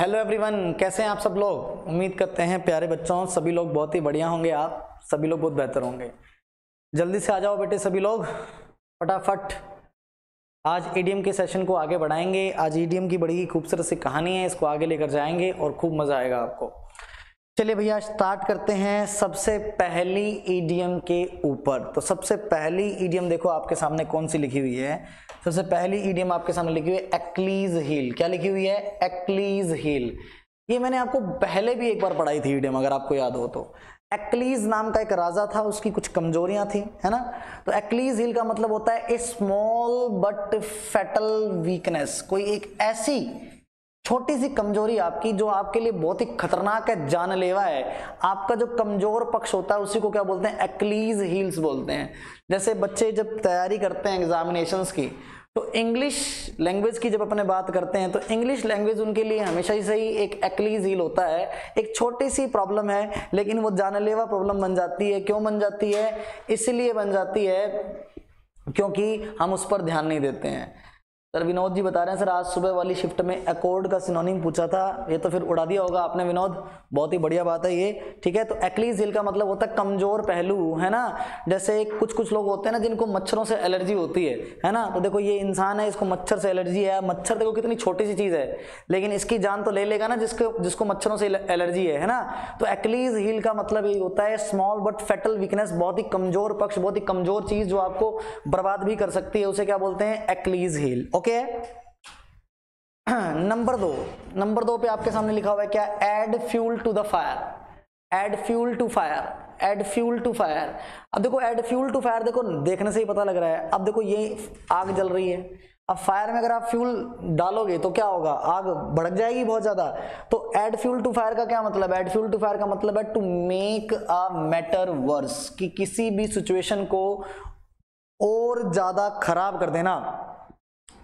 Hello everyone कैसे हैं आप सब लोग? उम्मीद करते हैं प्यारे बच्चों, सभी लोग बहुत ही बढ़िया होंगे, आप सभी लोग बहुत बेहतर होंगे। जल्दी से आ जाओ बेटे सभी लोग, फटाफट। आज ईडीएम के सेशन को आगे बढ़ाएँगे। आज ईडीएम की बड़ी खूबसूरत सी कहानी है, इसको आगे लेकर जाएँगे और खूब मज़ा आएगा आपको। चलिए भैया स्टार्ट करते हैं सबसे पहली ईडीएम के ऊपर। तो सबसे पहली ईडीएम देखो आपके सामने कौन सी लिखी हुई है। सबसे पहली ईडीएम आपके सामने लिखी हुई है एक्लीज हिल क्या लिखी हुई है? एक्लीज हिल ये मैंने आपको पहले भी एक बार पढ़ाई थी ईडीएम अगर आपको याद हो तो। एक्लीज नाम का एक राजा था, उसकी कुछ कमजोरियाँ थी, है ना? तो एक्लीज हिल का मतलब होता है स्मॉल बट फैटल वीकनेस कोई एक ऐसी छोटी सी कमज़ोरी आपकी, जो आपके लिए बहुत ही खतरनाक है, जानलेवा है, आपका जो कमज़ोर पक्ष होता है, उसी को क्या बोलते हैं? एक्लीज हील्स बोलते हैं। जैसे बच्चे जब तैयारी करते हैं एग्जामिनेशंस की तो इंग्लिश लैंग्वेज की जब अपने बात करते हैं तो इंग्लिश लैंग्वेज उनके लिए हमेशा ही सही एक एक्लीज हील होता है। एक छोटी सी प्रॉब्लम है, लेकिन वो जानलेवा प्रॉब्लम बन जाती है। क्यों बन जाती है? इसलिए बन जाती है, क्योंकि हम उस पर ध्यान नहीं देते हैं। सर, विनोद जी बता रहे हैं, सर, आज सुबह वाली शिफ्ट में अकॉर्ड का सिनोनिम पूछा था। ये तो फिर उड़ा दिया होगा आपने, विनोद। बहुत ही बढ़िया बात है ये। ठीक है तो एक्लीज हिल का मतलब होता है कमज़ोर पहलू, है ना? जैसे कुछ कुछ लोग होते हैं ना, जिनको मच्छरों से एलर्जी होती है है ना? तो देखो, ये इंसान है, इसको मच्छर से एलर्जी है। मच्छर देखो, कितनी छोटी सी चीज़ है, लेकिन इसकी जान तो ले लेगा ना, जिसको जिसको मच्छरों से एलर्जी है है ना? तो एक्लीज हिल का मतलब ये होता है स्मॉल बट फेटल वीकनेस बहुत ही कमज़ोर पक्ष, बहुत ही कमज़ोर चीज़ जो आपको बर्बाद भी कर सकती है, उसे क्या बोलते हैं? Achilles heel okay? नंबर दो नंबर दो पे आपके सामने लिखा हुआ है क्या? Add fuel to the fire add fuel to fire add fuel to fire अब देखो एड फ्यूल टू फायर देखो, देखने से ही पता लग रहा है। अब देखो, ये आग जल रही है। अब फायर में अगर आप फ्यूल डालोगे तो क्या होगा? आग भड़क जाएगी बहुत ज़्यादा। तो एड फ्यूल टू फायर का क्या मतलब एड फ्यूल टू फायर का मतलब है to make a matter worse कि किसी भी सिचुएशन को और ज़्यादा खराब कर देना।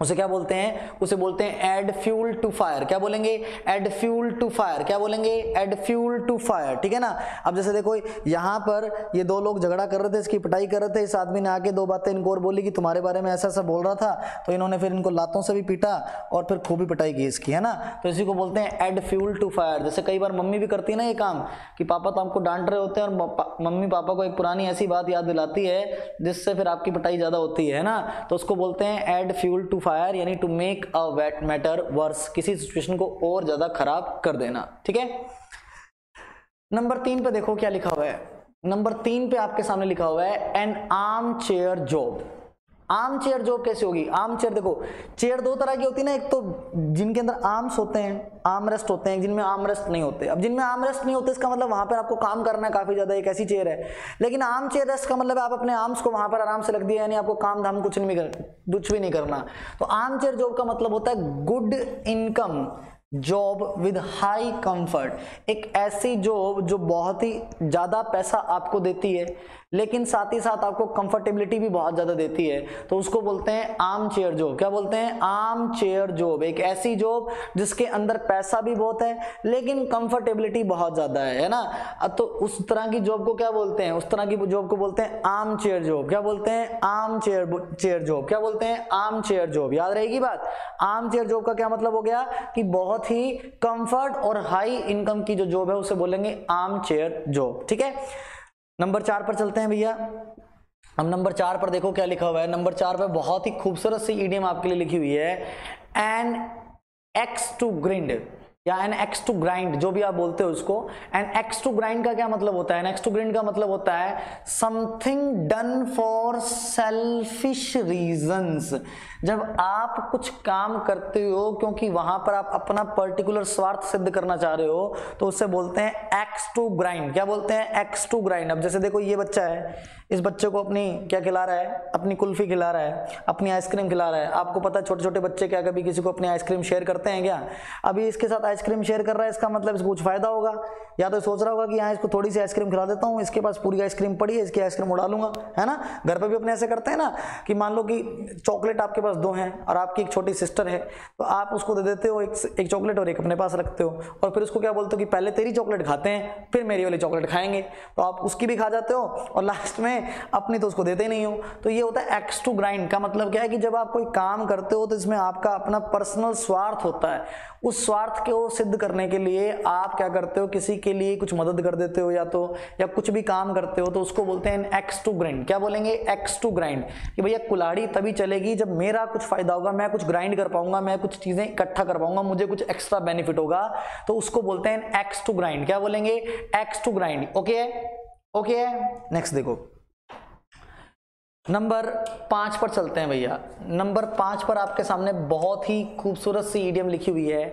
उसे क्या बोलते हैं? उसे बोलते हैं एड फ्यूल टू फायर क्या बोलेंगे? एड फ्यूल टू फायर क्या बोलेंगे? एड फ्यूल टू फायर ठीक है ना? अब जैसे देखो, यहाँ पर ये दो लोग झगड़ा कर रहे थे, इसकी पिटाई कर रहे थे, इस आदमी ने आके दो बातें इनको और बोली कि तुम्हारे बारे में ऐसा ऐसा बोल रहा था तो इन्होंने फिर इनको लातों से भी पीटा और फिर खूब ही पिटाई की इसकी, है ना? तो इसी को बोलते हैं एड फ्यूल टू फायर जैसे कई बार मम्मी भी करती है ना ये काम, कि पापा तो आपको डांट रहे होते हैं और मम्मी पापा को एक पुरानी ऐसी बात याद दिलाती है, जिससे फिर आपकी पिटाई ज़्यादा होती है ना? तो उसको बोलते हैं एड फ्यूल टू फायर, यानी to make a bad matter worse किसी सिचुएशन को और ज़्यादा खराब कर देना, ठीक है? नंबर तीन पे देखो क्या लिखा हुआ है। नंबर तीन पे आपके सामने लिखा हुआ है an arm chair job arm chair job कैसे होगी? आर्म चेयर देखो, चेयर दो तरह की होती है ना, एक तो जिनके अंदर आर्म्स होते हैं आर्म रेस्ट होते हैं, जिनमें आर्म रेस्ट नहीं होते। अब जिनमें आर्म रेस्ट नहीं होते, इसका मतलब वहाँ पर आपको काम करना है काफ़ी ज़्यादा, एक ऐसी चेयर है। लेकिन आर्म चेयर रेस्ट का मतलब आप अपने आर्म्स को वहाँ पर आराम से रख दिया, यानी आपको काम धाम कुछ नहीं कर, कुछ भी नहीं करना। तो आर्म चेयर जॉब का मतलब होता है good income job with high comfort एक ऐसी जॉब जो बहुत ही ज़्यादा पैसा आपको देती है लेकिन साथ ही साथ आपको कंफर्टेबिलिटी भी बहुत ज़्यादा देती है। तो उसको बोलते हैं आर्म चेयर जॉब क्या बोलते हैं? आर्म चेयर जॉब एक ऐसी जॉब जिसके अंदर पैसा भी बहुत है, लेकिन कंफर्टेबिलिटी बहुत ज़्यादा है है ना? तो उस तरह की जॉब को क्या बोलते हैं? उस तरह की जॉब को बोलते हैं आर्म चेयर जॉब क्या बोलते हैं? आर्म चेयर चेयर जॉब क्या बोलते हैं? आर्म चेयर जॉब याद रहेगी बात? आर्म चेयर जॉब का क्या मतलब हो गया? कि बहुत ही कंफर्ट और हाई इनकम की जो जॉब है, उसे बोलेंगे आर्म चेयर जॉब ठीक है? नंबर चार पर चलते हैं भैया। अब नंबर चार पर देखो क्या लिखा हुआ है। नंबर चार पर बहुत ही खूबसूरत सी ईडीएम आपके लिए लिखी हुई है। एन एक्स टू ग्रिंड या एन एक्स टू ग्राइंड जो भी आप बोलते हो उसको। एन एक्स टू ग्राइंड का क्या मतलब होता है? एन एक्स टू ग्राइंड का मतलब होता है something done for selfish reasons जब आप कुछ काम करते हो, क्योंकि वहाँ पर आप अपना पर्टिकुलर स्वार्थ सिद्ध करना चाह रहे हो तो उससे बोलते हैं एक्स टू ग्राइंड क्या बोलते हैं एक्स टू ग्राइंड अब जैसे देखो, ये बच्चा है, इस बच्चे को अपनी क्या खिला रहा है? अपनी कुल्फी खिला रहा है, अपनी आइसक्रीम खिला रहा है। आपको पता है छोटे छोटे बच्चे क्या कभी किसी को अपनी आइसक्रीम शेयर करते हैं क्या? अभी इसके साथ आइसक्रीम शेयर कर रहा है, इसका मतलब इसको कुछ फ़ायदा होगा। या तो सोच रहा होगा कि यहाँ इसको थोड़ी सी आइसक्रीम खिला देता हूँ, इसके पास पूरी आइसक्रीम पड़ी है, इसकी आइसक्रीम उड़ा लूँगा, है ना? घर पर भी अपने ऐसे करते हैं ना कि मान लो कि चॉकलेट आपके पास दो हैं और आपकी एक छोटी सिस्टर है तो आप उसको दे देते हो, एक एक चॉकलेट और एक अपने पास रखते हो और फिर उसको क्या बोलते हो कि पहले तेरी चॉकलेट खाते हैं, फिर मेरी वाली चॉकलेट खाएँगे। तो आप उसकी भी खा जाते हो और लास्ट में अपनी तो उसको देते ही नहीं हो। तो ये होता है एक्स टू ग्राइंड का मतलब क्या है कि जब आप कोई काम करते हो तो इसमें आपका अपना पर्सनल स्वार्थ होता है। उस स्वार्थ को सिद्ध करने के लिए आप क्या करते हो, किसी के लिए कुछ मदद कर देते हो या तो या कुछ भी काम करते हो तो उसको बोलते हैं एक्स टू ग्राइंड क्या बोलेंगे? एक्स टू ग्राइंड कि भैया कुलाड़ी तभी चलेगी जब मेरा कुछ फ़ायदा होगा, मैं कुछ ग्राइंड कर पाऊँगा, मैं कुछ चीज़ें इकट्ठा कर पाऊँगा, मुझे कुछ एक्स्ट्रा बेनिफिट होगा। तो उसको बोलते हैं एक्स टू ग्राइंड क्या बोलेंगे? Axe to grind okay okay next देखो। नंबर पाँच पर चलते हैं भैया। नंबर पाँच पर आपके सामने बहुत ही खूबसूरत सी ईडियम लिखी हुई है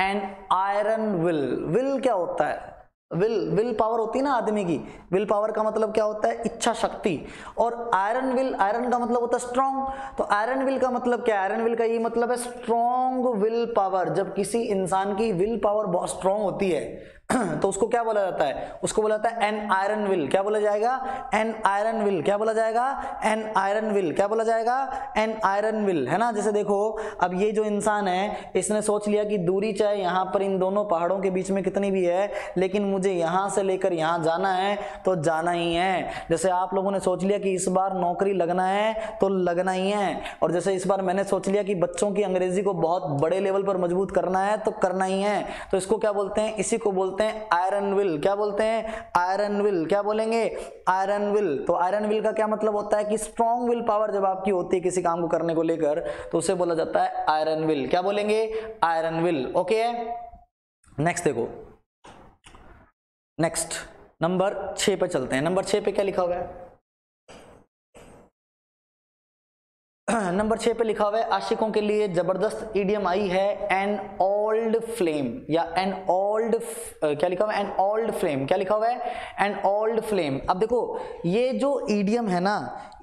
एन आयरन विल विल क्या होता है? विल विल पावर होती है ना आदमी की। विल पावर का मतलब क्या होता है? इच्छा शक्ति। और आयरन विल, आयरन का मतलब होता है स्ट्रॉन्ग तो आयरन विल का मतलब क्या आयरन विल का ये मतलब है स्ट्रॉन्ग विल पावर जब किसी इंसान की विल पावर बहुत स्ट्रॉन्ग होती है तो उसको क्या बोला जाता है? उसको बोला जाता है एन आयरन विल क्या बोला जाएगा? एन आयरन विल क्या बोला जाएगा? एन आयरन विल क्या बोला जाएगा? एन आयरन विल है ना? जैसे देखो, अब ये जो इंसान है, इसने सोच लिया कि दूरी चाहे यहाँ पर इन दोनों पहाड़ों के बीच में कितनी भी है, लेकिन मुझे यहाँ से लेकर यहाँ जाना है तो जाना ही है। जैसे आप लोगों ने सोच लिया कि इस बार नौकरी लगना है तो लगना ही है। और जैसे इस बार मैंने सोच लिया कि बच्चों की अंग्रेज़ी को बहुत बड़े लेवल पर मज़बूत करना है तो करना ही है। तो इसको क्या बोलते हैं? इसी को बोलते बोलते हैं आयरन विल क्या बोलते हैं? आयरन विल क्या बोलेंगे? आयरन विल तो आयरन विल का क्या मतलब होता है कि स्ट्रॉन्ग विल पावर जब आपकी होती है किसी काम को करने को लेकर तो उसे बोला जाता है आयरन विल क्या बोलेंगे? आयरन विल ओके नेक्स्ट देखो। नेक्स्ट नंबर छह पे चलते हैं। नंबर छ पे क्या लिखा हुआ है? नंबर छह पे लिखा हुआ है, आशिकों के लिए ज़बरदस्त ईडियम आई है एन ओल्ड फ्लेम या एन ओल्ड क्या लिखा हुआ है? एन ओल्ड फ्लेम क्या लिखा हुआ है? एन ओल्ड फ्लेम अब देखो, ये जो ईडियम है ना,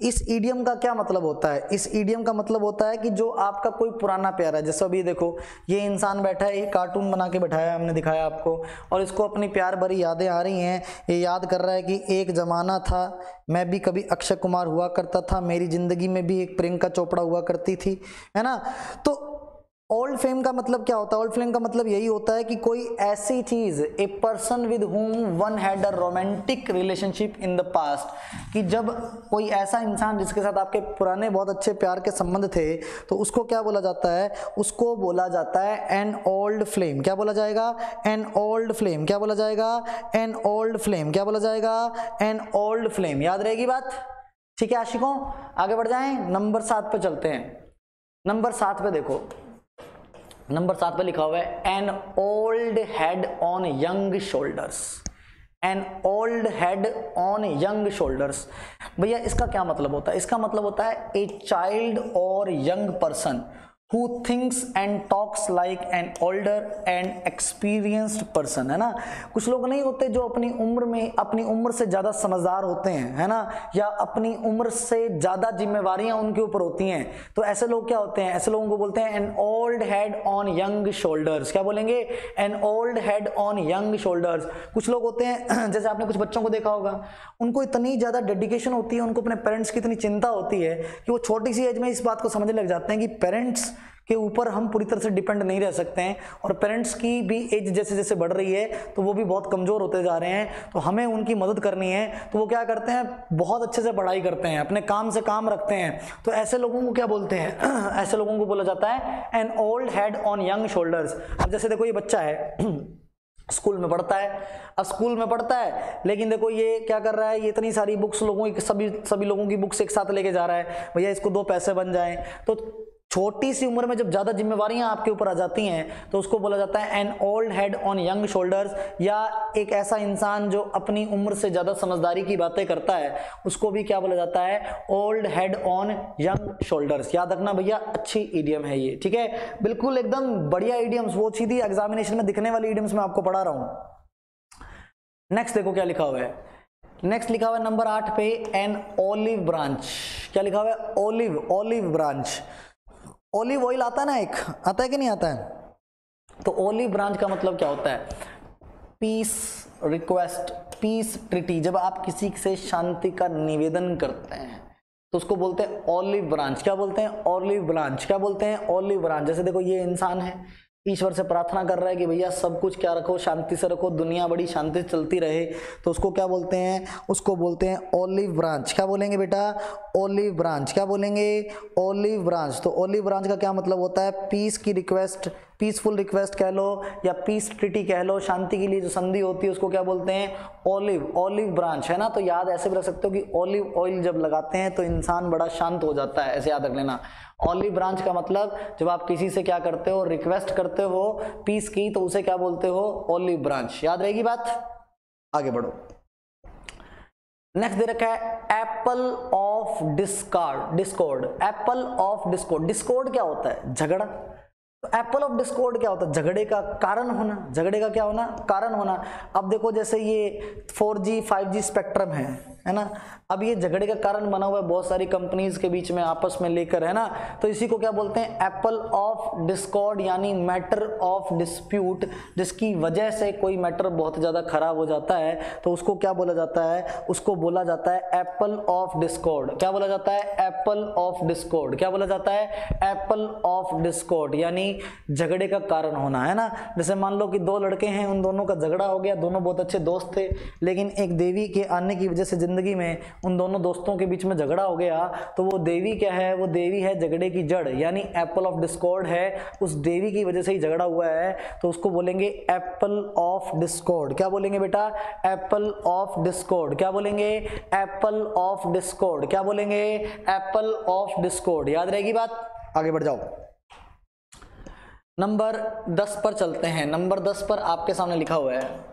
इस ईडियम का क्या मतलब होता है? इस ईडियम का मतलब होता है कि जो आपका कोई पुराना प्यार है, जैसे अभी देखो, ये इंसान बैठा है, ये कार्टून बना के बैठाया हमने दिखाया आपको, और इसको अपनी प्यार भरी यादें आ रही हैं। ये याद कर रहा है कि एक ज़माना था, मैं भी कभी अक्षय कुमार हुआ करता था, मेरी ज़िंदगी में भी एक प्रियंका चोपड़ा हुआ करती थी, है ना? तो ओल्ड फेम का मतलब क्या होता है? ओल्ड फ्लेम का मतलब यही होता है कि कोई ऐसी चीज़ a person with whom one had a romantic relationship in the past कि जब कोई ऐसा इंसान जिसके साथ आपके पुराने बहुत अच्छे प्यार के संबंध थे तो उसको क्या बोला जाता है? उसको बोला जाता है एन ओल्ड फ्लेम क्या बोला जाएगा? एन ओल्ड फ्लेम क्या बोला जाएगा? एन ओल्ड फ्लेम क्या बोला जाएगा? एन ओल्ड फ्लेम याद रहेगी बात? ठीक है, आशिकों, आगे बढ़ जाएँ, नंबर सात पे चलते हैं। नंबर सात पे देखो। नंबर सात पे लिखा हुआ है an old head on young shoulders an old head on young shoulders भैया, इसका क्या मतलब होता है? इसका मतलब होता है ए चाइल्ड और young person who thinks and talks like an older and experienced person है ना? कुछ लोग नहीं होते जो अपनी उम्र में, अपनी उम्र से ज़्यादा समझदार होते हैं, है ना? या अपनी उम्र से ज़्यादा जिम्मेवारियाँ उनके ऊपर होती हैं। तो ऐसे लोग क्या होते हैं? ऐसे लोगों को बोलते हैं an old head on young shoulders क्या बोलेंगे? An old head on young shoulders कुछ लोग होते हैं, जैसे आपने कुछ बच्चों को देखा होगा, उनको इतनी ज़्यादा डेडिकेशन होती है, उनको अपने पेरेंट्स की इतनी चिंता होती है, कि वो छोटी सी एज में इस बात को समझने लग जाते हैं कि पेरेंट्स के ऊपर हम पूरी तरह से डिपेंड नहीं रह सकते हैं और पेरेंट्स की भी एज जैसे जैसे बढ़ रही है तो वो भी बहुत कमज़ोर होते जा रहे हैं तो हमें उनकी मदद करनी है। तो वो क्या करते हैं, बहुत अच्छे से पढ़ाई करते हैं, अपने काम से काम रखते हैं। तो ऐसे लोगों को क्या बोलते हैं, ऐसे लोगों को बोला जाता है an old head on young shoulders अब जैसे देखो ये बच्चा है, स्कूल में पढ़ता है। अब स्कूल में पढ़ता है, लेकिन देखो ये क्या कर रहा है, ये इतनी सारी बुक्स लोगों की, सभी सभी लोगों की बुक्स एक साथ लेके जा रहा है, भैया इसको दो पैसे बन जाएँ। तो छोटी सी उम्र में जब ज़्यादा जिम्मेवारियाँ आपके ऊपर आ जाती हैं तो उसको बोला जाता है an old head on young shoulders या एक ऐसा इंसान जो अपनी उम्र से ज़्यादा समझदारी की बातें करता है, उसको भी क्या बोला जाता है? Old head on young shoulders याद रखना भैया, अच्छी ईडियम है ये, ठीक है? बिल्कुल एकदम बढ़िया ईडियम्स वो सीधी एग्जामिनेशन में दिखने वाली ईडियम्स मैं आपको पढ़ा रहा हूँ। नेक्स्ट देखो क्या लिखा हुआ है। नेक्स्ट लिखा हुआ है नंबर आठ पे एन ओलिव ब्रांच क्या लिखा हुआ है? Olive olive branch olive oil आता है ना एक? आता है कि नहीं आता है? तो ओलिव ब्रांच का मतलब क्या होता है? पीस रिक्वेस्ट पीस ट्रिटी जब आप किसी से शांति का निवेदन करते हैं तो उसको बोलते हैं ऑलिव ब्रांच क्या बोलते हैं? ऑलिव ब्रांच क्या बोलते हैं? ऑलिव ब्रांच जैसे देखो, ये इंसान है ईश्वर से प्रार्थना कर रहा है कि भैया सब कुछ क्या रखो, शांति से रखो, दुनिया बड़ी शांति से चलती रहे। तो उसको क्या बोलते हैं? उसको बोलते हैं ओलिव ब्रांच क्या बोलेंगे बेटा? ओलिव ब्रांच क्या बोलेंगे? ओलिव ब्रांच तो ओलिव ब्रांच का क्या मतलब होता है? पीस की रिक्वेस्ट पीसफुल रिक्वेस्ट कह लो या पीस ट्रिटी कह लो। शांति के लिए जो संधि होती है, उसको क्या बोलते हैं? ओलिव ओलिव ब्रांच है ना? तो याद ऐसे भी रख सकते हो कि ओलिव ऑयल जब लगाते हैं तो इंसान बड़ा शांत हो जाता है। ऐसे याद रख लेना। ओलिव ब्रांच का मतलब जब आप किसी से क्या करते हो रिक्वेस्ट करते हो पीस की तो उसे क्या बोलते हो? ओलिव ब्रांच याद रहेगी बात? आगे बढ़ो। नेक्स्ट दे रखा है apple of discard discord apple of discord discord क्या होता है? झगड़ा। तो एप्पल ऑफ़ डिस्कोर्ड क्या होता है? झगड़े का कारण होना। झगड़े का क्या होना? कारण होना। अब देखो जैसे ये 4G 5G स्पेक्ट्रम है। है ना? अब ये झगड़े का कारण बना हुआ है, बहुत सारी कंपनीज़ के बीच में आपस में लेकर, है ना? तो इसी को क्या बोलते हैं? एप्पल ऑफ़ डिस्कॉर्ड यानी मैटर ऑफ़ डिस्प्यूट जिसकी वजह से कोई मैटर बहुत ज़्यादा खराब हो जाता है तो उसको क्या बोला जाता है? उसको बोला जाता है एप्पल ऑफ़ डिस्कॉर्ड क्या बोला जाता है? एप्पल ऑफ़ डिस्कॉर्ड क्या बोला जाता है? एप्पल ऑफ़ डिस्कॉर्ड यानी झगड़े का कारण होना, है ना? जैसे मान लो कि दो लड़के हैं, उन दोनों का झगड़ा हो गया, दोनों बहुत अच्छे दोस्त थे, लेकिन एक देवी के आने की वजह से ज़िंदगी में उन दोनों दोस्तों के बीच में झगड़ा हो गया तो वो देवी क्या है? वो देवी है झगड़े की जड़, यानी एप्पल ऑफ़ डिस्कॉर्ड है। उस देवी की वजह से ही झगड़ा हुआ है तो उसको बोलेंगे एप्पल ऑफ़ डिस्कॉर्ड क्या बोलेंगे बेटा? एप्पल ऑफ़ डिस्कॉर्ड क्या बोलेंगे? एप्पल ऑफ़ डिस्कॉर्ड क्या बोलेंगे? एप्पल ऑफ़ डिस्कॉर्ड याद रहेगी बात? आगे बढ़ जाओ। नंबर दस पर चलते हैं। नंबर दस पर आपके सामने लिखा हुआ है।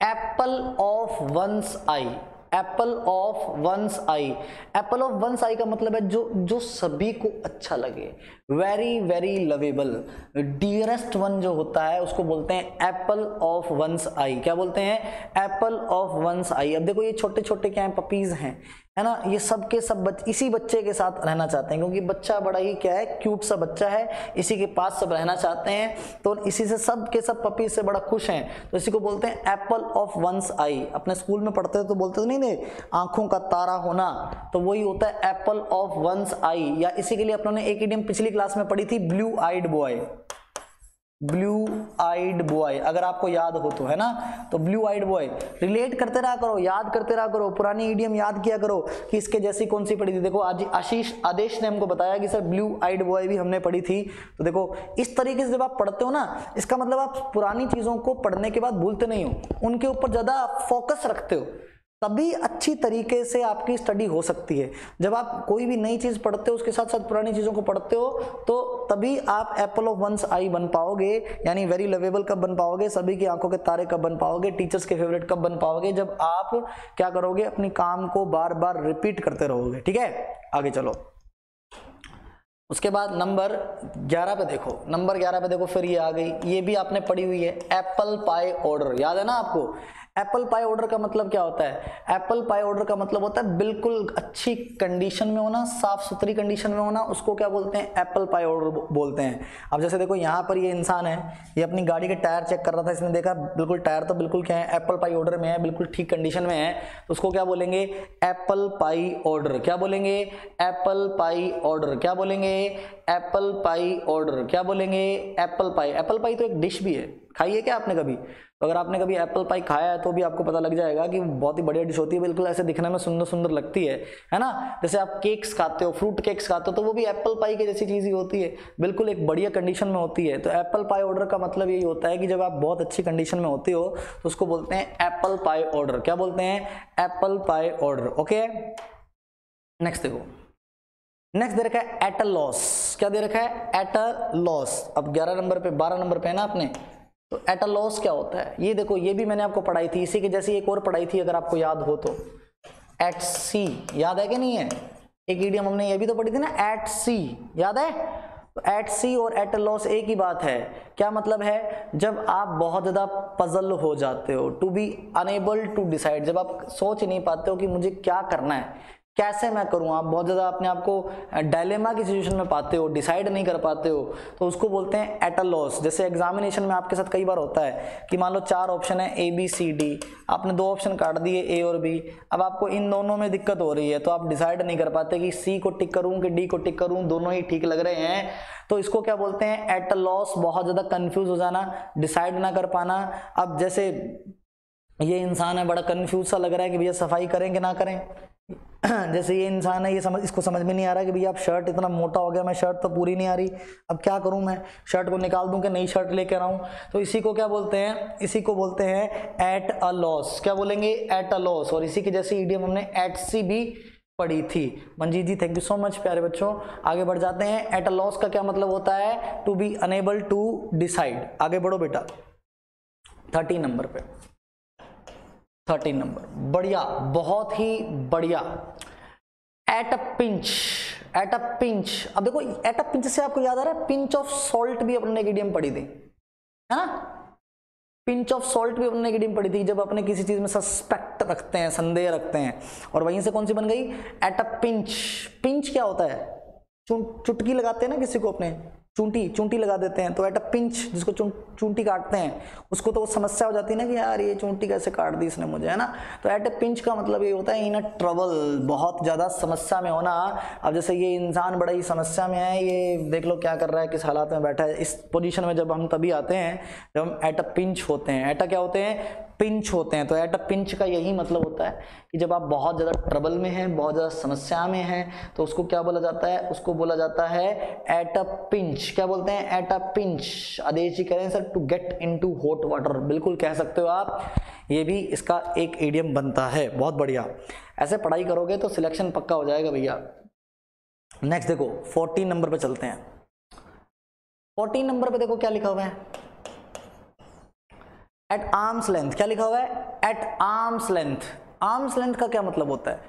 Apple of one's eye apple of one's eye apple of one's eye का मतलब है जो जो सभी को अच्छा लगे। Very very lovable dearest one जो होता है, उसको बोलते हैं एप्पल ऑफ़ वंस आई क्या बोलते हैं? एप्पल ऑफ़ वंस आई अब देखो ये छोटे छोटे क्या है पपीज हैं। है ना? ये सब के सब बच, इसी बच्चे के साथ रहना चाहते हैं क्योंकि बच्चा बड़ा ही क्या है क्यूट सा बच्चा है इसी के पास सब रहना चाहते हैं तो इसी से सब के सब पपी से बड़ा खुश हैं। तो इसी को बोलते हैं एप्पल ऑफ़ वंस आई अपने स्कूल में पढ़ते तो बोलते थे नहीं नहीं आँखों का तारा होना। तो वही होता है एप्पल ऑफ़ वंस आई या इसी के लिए अपनों ने एक इडियम पिछली क्लास में पढ़ी थी blue eyed boy blue eyed boy अगर आपको याद हो तो है ना? तो ब्लू आइड बॉय रिलेट करते रहा करो, याद करते रहा करो, पुरानी ईडियम याद किया करो कि इसके जैसी कौन सी पढ़ी थी। देखो, आज आशीष आदेश ने हमको बताया कि सर ब्लू आइड बॉय भी हमने पढ़ी थी। तो देखो, इस तरीके से जब आप पढ़ते हो ना, इसका मतलब आप पुरानी चीज़ों को पढ़ने के बाद भूलते नहीं हो। उनके ऊपर ज़्यादा फोकस रखते हो। तभी अच्छी तरीके से आपकी स्टडी हो सकती है। जब आप कोई भी नई चीज़ पढ़ते हो, उसके साथ साथ पुरानी चीज़ों को पढ़ते हो तो तभी आप एप्पल ऑफ़ वंस आई बन पाओगे, यानी वेरी लवेबल कब बन पाओगे, सभी की आँखों के तारे कब बन पाओगे टीचर्स के फेवरेट कब बन पाओगे, जब आप क्या करोगे, अपनी काम को बार बार रिपीट करते रहोगे। ठीक है? आगे चलो। उसके बाद नंबर 11 पे देखो। नंबर 11 पे देखो, फिर ये आ गई। ये भी आपने पढ़ी हुई है एप्पल पाई ऑर्डर याद है ना आपको? एप्पल पाई ऑर्डर का मतलब क्या होता है? एप्पल पाई ऑर्डर का मतलब होता है बिल्कुल अच्छी कंडीशन में होना साफ़ सुथरी कंडीशन में होना, उसको क्या बोलते हैं? एप्पल पाई ऑर्डर बोलते हैं। अब जैसे देखो यहाँ पर ये इंसान है, ये अपनी गाड़ी के टायर चेक कर रहा था, इसने देखा बिल्कुल टायर तो बिल्कुल क्या है एप्पल पाई ऑर्डर में है, बिल्कुल ठीक कंडीशन में है तो उसको क्या बोलेंगे? एप्पल पाई ऑर्डर क्या बोलेंगे? एप्पल पाई ऑर्डर क्या बोलेंगे? एप्पल पाई ऑर्डर क्या बोलेंगे? एप्पल पाई एप्पल पाई तो एक डिश भी है। खाइए क्या आपने कभी? तो अगर आपने कभी एप्पल पाई खाया है तो भी आपको पता लग जाएगा कि बहुत ही बढ़िया डिश होती है। बिल्कुल ऐसे दिखने में सुंदर सुंदर लगती है है ना? जैसे आप केक्स खाते हो फ्रूट केक्स खाते हो तो वो भी एप्पल पाई की जैसी चीज़ ही होती है। बिल्कुल एक बढ़िया कंडीशन में होती है। तो एप्पल पाई ऑर्डर का मतलब यही होता है कि जब आप बहुत अच्छी कंडीशन में होती हो तो उसको बोलते हैं एप्पल पाई ऑर्डर क्या बोलते हैं? Apple pie order okay next देखो। नेक्स्ट दे रखा है एट अ लॉस क्या दे रखा है? एट अ लॉस अब 11 नंबर पे 12 नंबर पे है ना आपने? तो एट अ लॉस क्या होता है? ये देखो, ये भी मैंने आपको पढ़ाई थी, इसी के जैसी एक और पढ़ाई थी, अगर आपको याद हो तो। एट सी याद है कि नहीं है? एक ईडियम हमने ये भी तो पढ़ी थी ना एट सी याद है? तो एट सी और एट लॉस एक ही बात है। क्या मतलब है? जब आप बहुत ज़्यादा पजल हो जाते हो to be unable to decide जब आप सोच नहीं पाते हो कि मुझे क्या करना है कैसे मैं करूँ? आप बहुत ज़्यादा अपने आप को डायलेमा की सिचुएशन में पाते हो डिसाइड नहीं कर पाते हो तो उसको बोलते हैं एट अ लॉस जैसे एग्जामिनेशन में आपके साथ कई बार होता है कि मान लो चार ऑप्शन है ए बी सी डी आपने दो ऑप्शन काट दिए ए और बी अब आपको इन दोनों में दिक्कत हो रही है तो आप डिसाइड नहीं कर पाते कि सी को टिक करूँ कि डी को टिक करूँ, दोनों ही ठीक लग रहे हैं. तो इसको क्या बोलते हैं? एट अ लॉस बहुत ज़्यादा कन्फ्यूज़ हो जाना डिसाइड ना कर पाना. अब जैसे ये इंसान है, बड़ा कन्फ्यूज़ सा लग रहा है कि भैया सफ़ाई करें कि ना करें? जैसे ये इंसान है, ये समझ, इसको समझ में नहीं आ रहा कि भैया आप शर्ट इतना मोटा हो गया, मैं शर्ट तो पूरी नहीं आ रही। अब क्या करूँ मैं? शर्ट को निकाल दूँ कि नई शर्ट लेकर आऊँ? तो इसी को क्या बोलते हैं? इसी को बोलते हैं एट अ लॉस क्या बोलेंगे? एट अ लॉस और इसी की जैसे ईडियम हमने एट सी भी पढ़ी थी। Manjeet ji thank you so much प्यारे बच्चों। आगे बढ़ जाते हैं। एट अ लॉस का क्या मतलब होता है? To be enable to decide आगे बढ़ो बेटा। थर्टी नंबर पे। Thirteen number. बढ़िया, बहुत ही बढ़िया। At a pinch at a pinch अब देखो एट अ पिंच से आपको याद आ रहा है पिंच ऑफ़ सॉल्ट भी अपने नेगेटिव पढ़ी थी, है ना? पिंच ऑफ़ सॉल्ट भी अपने नेगेटिव पढ़ी थी, जब अपने किसी चीज़ में सस्पेक्ट रखते हैं, संदेह रखते हैं। और वहीं से कौन सी बन गई? एट अ पिंच पिंच क्या होता है? चुटकी लगाते हैं ना किसी को अपने? चूंटी चूंटी लगा देते हैं। तो एट अ पिंच जिसको चूंटी काटते हैं, उसको तो वो समस्या हो जाती है ना कि यार ये चूंटी कैसे काट दी इसने मुझे, है ना? तो एट अ पिंच का मतलब ये होता है इन अ ट्रबल बहुत ज़्यादा समस्या में होना। अब जैसे ये इंसान बड़ा ही समस्या में है, ये देख लो क्या कर रहा है, किस हालात में बैठा है। इस पोजिशन में जब हम तभी आते हैं, जब हम एट अ पिंच होते हैं एट अ क्या होते हैं? पिंच होते हैं। तो एट अ पिंच का यही मतलब होता है कि जब आप बहुत ज़्यादा ट्रबल में हैं, बहुत ज़्यादा समस्या में हैं तो उसको क्या बोला जाता है? उसको बोला जाता है एट अ पिंच क्या बोलते हैं? एट अ पिंच आदेश जी कह रहे to get into hot water बिल्कुल कह सकते हो आप, ये भी इसका एक एडियम बनता है। बहुत बढ़िया। ऐसे पढ़ाई करोगे तो सिलेक्शन पक्का हो जाएगा भैया। नेक्स्ट देखो फोर्टीन नंबर पे चलते हैं। फोर्टीन नंबर पे देखो क्या लिखा हुआ है। एट आर्म्स लेंथ क्या लिखा हुआ है? At arm's length arm's length का क्या मतलब होता है?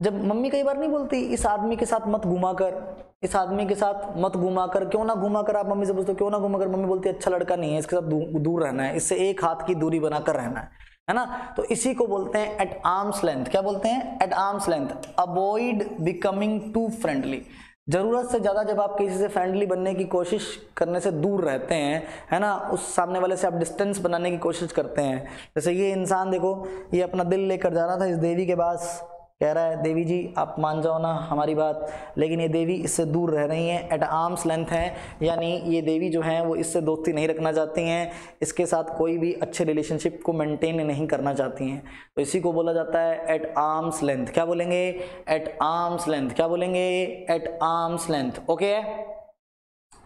जब मम्मी कई बार नहीं बोलती, इस आदमी के साथ मत घुमा कर, इस आदमी के साथ मत घुमा कर, क्यों ना घुमा कर? आप मम्मी से पूछते हो, क्यों ना घुमा कर? मम्मी बोलती अच्छा लड़का नहीं है, इसके साथ दूर रहना है, इससे एक हाथ की दूरी बनाकर रहना है। है ना? तो इसी को बोलते हैं एट आर्म्स लेंथ क्या बोलते हैं? At arm's length avoid becoming too friendly ज़रूरत से ज़्यादा जब आप किसी से फ्रेंडली बनने की कोशिश करने से दूर रहते हैं, है ना? उस सामने वाले से आप डिस्टेंस बनाने की कोशिश करते हैं। जैसे ये इंसान देखो, ये अपना दिल लेकर जा रहा था इस देवी के पास। कह रहा है, देवी जी, आप मान जाओ ना हमारी बात। लेकिन ये देवी इससे दूर रह रही हैं एट आर्म्स लेंथ है। यानी ये देवी जो हैं, वो इससे दोस्ती नहीं रखना चाहती हैं। इसके साथ कोई भी अच्छे रिलेशनशिप को मेंटेन नहीं करना चाहती हैं। तो इसी को बोला जाता है एट आर्म्स लेंथ क्या बोलेंगे? एट आर्म्स लेंथ क्या बोलेंगे? At arm's length okay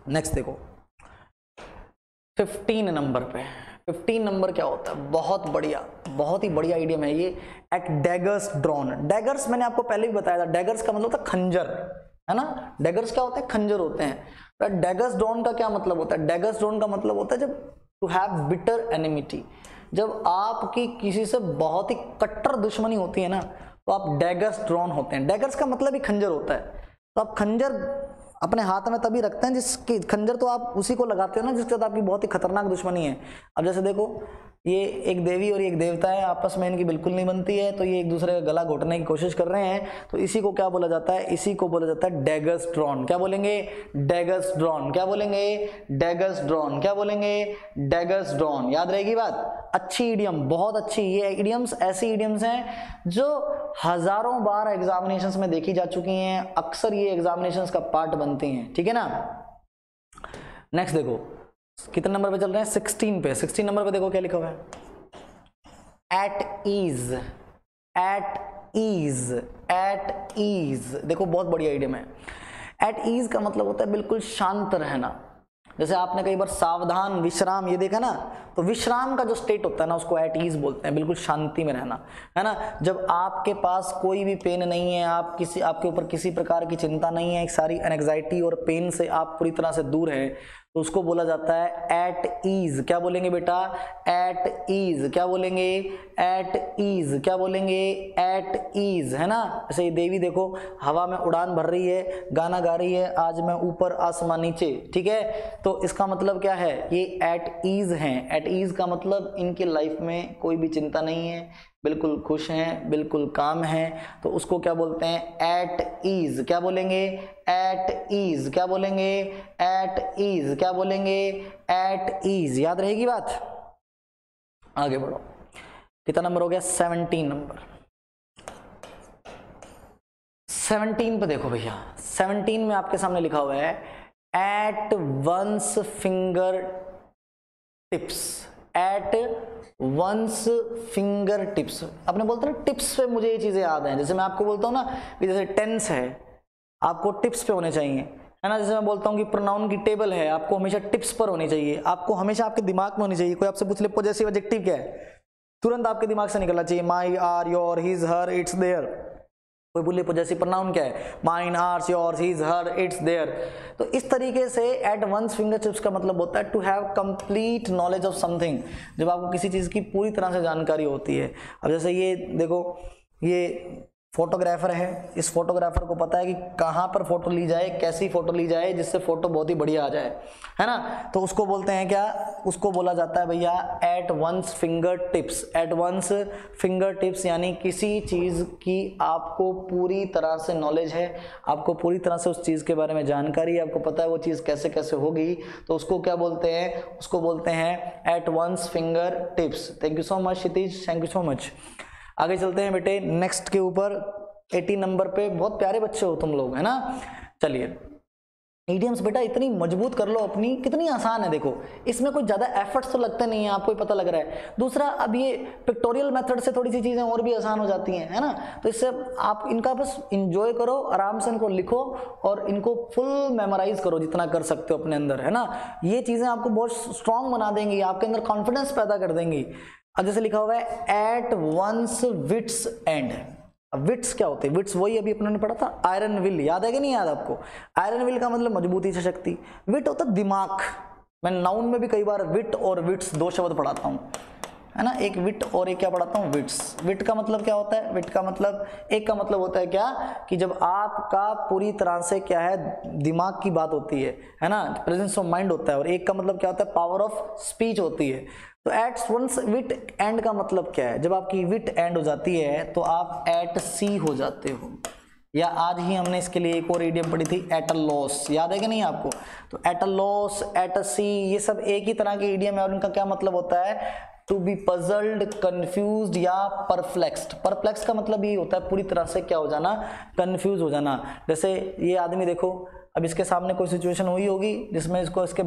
next देखो। फिफ्टीन नंबर पे। फिफ्टीन नंबर क्या होता है? बहुत बढ़िया, बहुत ही बढ़िया आइडियम है ये। एट डैगर्स ड्रॉन डैगर्स मैंने आपको पहले भी बताया था। डैगर्स का मतलब होता है खंजर, है ना? डैगर्स क्या होते हैं? खंजर होते हैं। तो डैगर्स ड्रॉन का क्या मतलब होता है? डैगर्स ड्रॉन का मतलब होता है जब टू हैव बिटर एनिमिटी जब आपकी किसी से बहुत ही कट्टर दुश्मनी होती है ना तो आप डैगर्स ड्रॉन होते हैं। डैगर्स का मतलब ही खंजर होता है। तो आप खंजर अपने हाथ में तभी रखते हैं जिसकी खंजर तो आप उसी को लगाते हो ना जिसके साथ आपकी बहुत ही खतरनाक दुश्मनी है। अब जैसे देखो ये एक देवी और एक देवता है, आपस में इनकी बिल्कुल नहीं बनती है तो ये एक दूसरे का गला घोटने की कोशिश कर रहे हैं। तो इसी को क्या बोला जाता है? इसी को बोला जाता है डेगस ड्रॉन क्या बोलेंगे? डेगस ड्रॉन क्या बोलेंगे? डेगस ड्रॉन क्या बोलेंगे? डेगस ड्रॉन याद रहेगी बात? अच्छी इडियम बहुत अच्छी। ये इडियम्स ऐसी इडियम्स हैं जो हज़ारों बार एग्जामिनेशन में देखी जा चुकी हैं। अक्सर ये एग्जामिनेशन का पार्ट बनती हैं। ठीक है ना? नेक्स्ट देखो। कितने नंबर पे चल रहे हैं? सिक्सटीन पे। सिक्सटीन नंबर पे देखो क्या लिखा हुआ है। At ease at ease at ease देखो, बहुत बढ़िया आइडियम है। एट ईज का मतलब होता है बिल्कुल शांत रहना। जैसे आपने कई बार सावधान, विश्राम, ये देखा ना तो विश्राम का जो स्टेट होता है ना, उसको एट ईज बोलते हैं। बिल्कुल शांति में रहना। है ना? जब आपके पास कोई भी पेन नहीं है, आप किसी, आपके ऊपर किसी प्रकार की चिंता नहीं है, एक सारी एनजाइटी और पेन से आप पूरी तरह से दूर हैं तो उसको बोला जाता है एट ईज क्या बोलेंगे बेटा? एट ईज क्या बोलेंगे? एट ईज क्या बोलेंगे? एट ईज है ना? ऐसे ये देवी देखो, हवा में उड़ान भर रही है, गाना गा रही है, आज मैं ऊपर आसमान नीचे। ठीक है? तो इसका मतलब क्या है? ये एट ईज हैं। एट ईज का मतलब इनके लाइफ में कोई भी चिंता नहीं है, बिल्कुल खुश हैं, बिल्कुल काम हैं। तो उसको क्या बोलते हैं? एट ईज क्या बोलेंगे? एट ईज क्या बोलेंगे? एट ईज क्या बोलेंगे? एट ईज याद रहेगी बात? आगे बढ़ो। कितना नंबर हो गया? Seventeen number. सेवनटीन पे देखो भैया। सेवनटीन में आपके सामने लिखा हुआ है at one's fingertips at one's fingertips अपने बोलते हैं टिप्स पे मुझे ये चीज़ें याद हैं। जैसे मैं आपको बोलता हूँ ना, कि जैसे टेंस है आपको टिप्स पे होने चाहिए। है ना, जैसे मैं बोलता हूँ कि प्रोनाउन की टेबल है, आपको हमेशा टिप्स पर होनी चाहिए। आपको हमेशा आपके दिमाग में होनी चाहिए, कोई आपसे पूछ ले पॉजिटिव एडजेक्टिव क्या है? तुरंत आपके दिमाग से निकलना चाहिए my our your his her its their कोई बोले पॉजेसिव प्रोनाउन क्या है? Mine ours yours his her its their तो इस तरीके से एट वंस फिंगर टिप्स का मतलब होता है to have complete knowledge of something जब आपको किसी चीज़ की पूरी तरह से जानकारी होती है। अब जैसे ये, देखो, ये फोटोग्राफर है। इस फोटोग्राफर को पता है कि कहाँ पर फ़ोटो ली जाए, कैसी फ़ोटो ली जाए, जिससे फ़ोटो बहुत ही बढ़िया आ जाए। है ना? तो उसको बोलते हैं क्या? उसको बोला जाता है भैया at one's fingertips at one's fingertips यानी किसी चीज़ की आपको पूरी तरह से नॉलेज है। आपको पूरी तरह से उस चीज़ के बारे में जानकारी आपको पता है वो चीज़ कैसे कैसे होगी। तो उसको क्या बोलते हैं? उसको बोलते हैं at one's fingertips thank you so much Kshitij thank you so much आगे चलते हैं बेटे नेक्स्ट के ऊपर 80 नंबर पे बहुत प्यारे बच्चे हो तुम लोग, है ना? चलिए ईडियम्स बेटा इतनी मज़बूत कर लो अपनी, कितनी आसान है देखो। इसमें कोई ज़्यादा एफर्ट्स तो लगते नहीं है, आपको ही पता लग रहा है। दूसरा, अब ये पिक्टोरियल मेथड से थोड़ी सी चीज़ें और भी आसान हो जाती हैं, है ना? तो इससे आप इनका बस इंजॉय करो, आराम से इनको लिखो और इनको फुल मेमोराइज करो जितना कर सकते हो अपने अंदर, है ना? ये चीज़ें आपको बहुत स्ट्रांग बना देंगी, आपके अंदर कॉन्फिडेंस पैदा कर देंगी। अब जैसे लिखा हुआ है at one's wits end wits क्या होते हैं? विट्स वही अभी अपने ने पढ़ा था आयरन विल याद है कि नहीं याद आपको? आयरन विल का मतलब मजबूती से शक्ति। विट होता दिमाग। मैं नाउन में भी कई बार विट और विट्स दो शब्द पढ़ाता हूँ। है ना, एक विट और एक क्या पढ़ाता हूँ? विट्स विट का मतलब क्या होता है? विट का मतलब एक का मतलब होता है क्या? कि जब आपका पूरी तरह से क्या है, दिमाग की बात होती है है ना? प्रेजेंस ऑफ़ माइंड होता है और एक का मतलब क्या होता है? पावर ऑफ़ स्पीच होती है। तो एट वंस विट एंड का मतलब क्या है? जब आपकी विट एंड हो जाती है तो आप एट सी हो जाते हो। या आज ही हमने इसके लिए एक और ईडियम पढ़ी थी एट अ लॉस याद है कि नहीं आपको? तो at a loss at a sea ये सब एक ही तरह के ईडियम है और इनका क्या मतलब होता है? टू बी पजल्ड कंफ्यूज या परफ्लेक्स्ड परफ्लेक्स का मतलब ये होता है, पूरी तरह से क्या हो जाना कंफ्यूज हो जाना। जैसे ये आदमी देखो, अब इसके सामने कोई सिचुएशन हुई होगी, जिसमें इसको इसके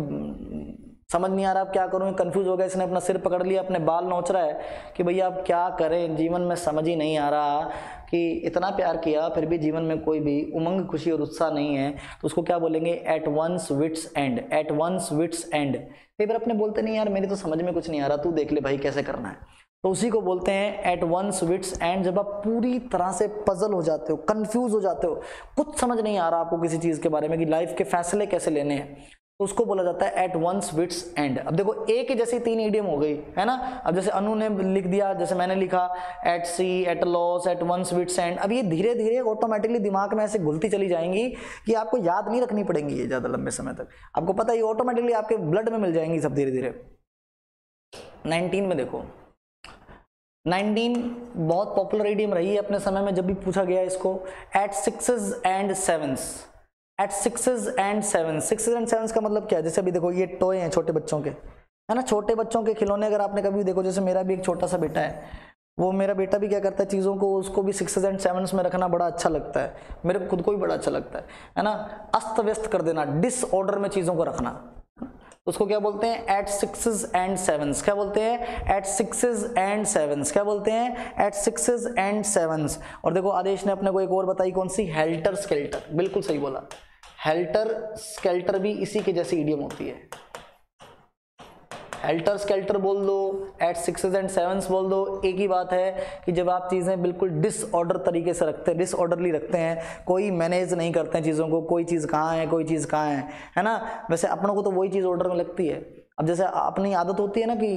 समझ नहीं आ रहा, अब क्या करूँ कंफ्यूज हो गया, इसने अपना सिर पकड़ लिया, अपने बाल नोच रहा है, कि भैया अब क्या करें, जीवन में समझ ही नहीं आ रहा। कि इतना प्यार किया, फिर भी जीवन में कोई भी उमंग, खुशी और उत्साह नहीं है तो उसको क्या बोलेंगे? At one's wits end at one's wits end कई बार अपने बोलते नहीं, यार, मेरी तो समझ में कुछ नहीं आ रहा, तू देख ले भाई कैसे करना है। तो उसी को बोलते हैं एट वंस विट्स एंड जब आप पूरी तरह से पजल हो जाते हो कंफ्यूज हो जाते हो, कुछ समझ नहीं आ रहा आपको किसी चीज़ के बारे में कि लाइफ के फैसले कैसे लेने हैं। उसको बोला जाता है एट वंस विट्स एंड अब देखो एक जैसी तीन ईडियम हो गई, है ना? अब जैसे अनु ने लिख दिया, जैसे मैंने लिखा at sea at loss at one's wits end अब ये धीरे धीरे ऑटोमेटिकली दिमाग में ऐसे घुलती चली जाएँगी कि आपको याद नहीं रखनी पड़ेंगी ये ज़्यादा लंबे समय तक. आपको पता है ये ऑटोमेटिकली आपके ब्लड में मिल जाएँगी सब धीरे धीरे नाइनटीन में देखो. 19 बहुत पॉपुलर ईडियम रही है अपने समय में जब भी पूछा गया इसको. At sixes and sevens at sixes and seven sixes and seven का मतलब क्या? है जैसे अभी देखो, ये टॉय हैं छोटे बच्चों के। है ना? छोटे बच्चों के खिलौने अगर आपने कभी देखो, जैसे मेरा भी एक छोटा सा बेटा है, वो मेरा बेटा भी क्या करता है चीज़ों को, उसको भी सिक्सेज एंड सेवन्स में रखना बड़ा अच्छा लगता है। मेरे खुद को भी बड़ा अच्छा लगता है। है ना? अस्त व्यस्त कर देना डिसऑर्डर में चीज़ों को रखना। उसको क्या बोलते हैं? एट सिक्सेज एंड सेवन्स क्या बोलते हैं? एट सिक्सेज एंड सेवन्स क्या बोलते हैं? एट सिक्सेज एंड सेवन्स और देखो, आदेश ने अपने को एक और बताई कौन सी? हेल्टर स्केल्टर बिल्कुल सही बोला। हेल्टर स्केल्टर भी इसी के जैसी ईडियम होती है। हेल्टर स्केल्टर बोल दो एट सिक्सेस एंड सेवन्स बोल दो, एक ही बात है कि जब आप चीज़ें बिल्कुल डिसऑर्डर तरीके से रखते हैं डिसऑर्डरली रखते हैं, कोई मैनेज नहीं करते हैं चीज़ों को, कोई चीज़ कहाँ है, कोई चीज़ कहाँ है है ना? वैसे अपनों को तो वही चीज़ ऑर्डर में लगती है। अब जैसे अपनी आदत होती है ना कि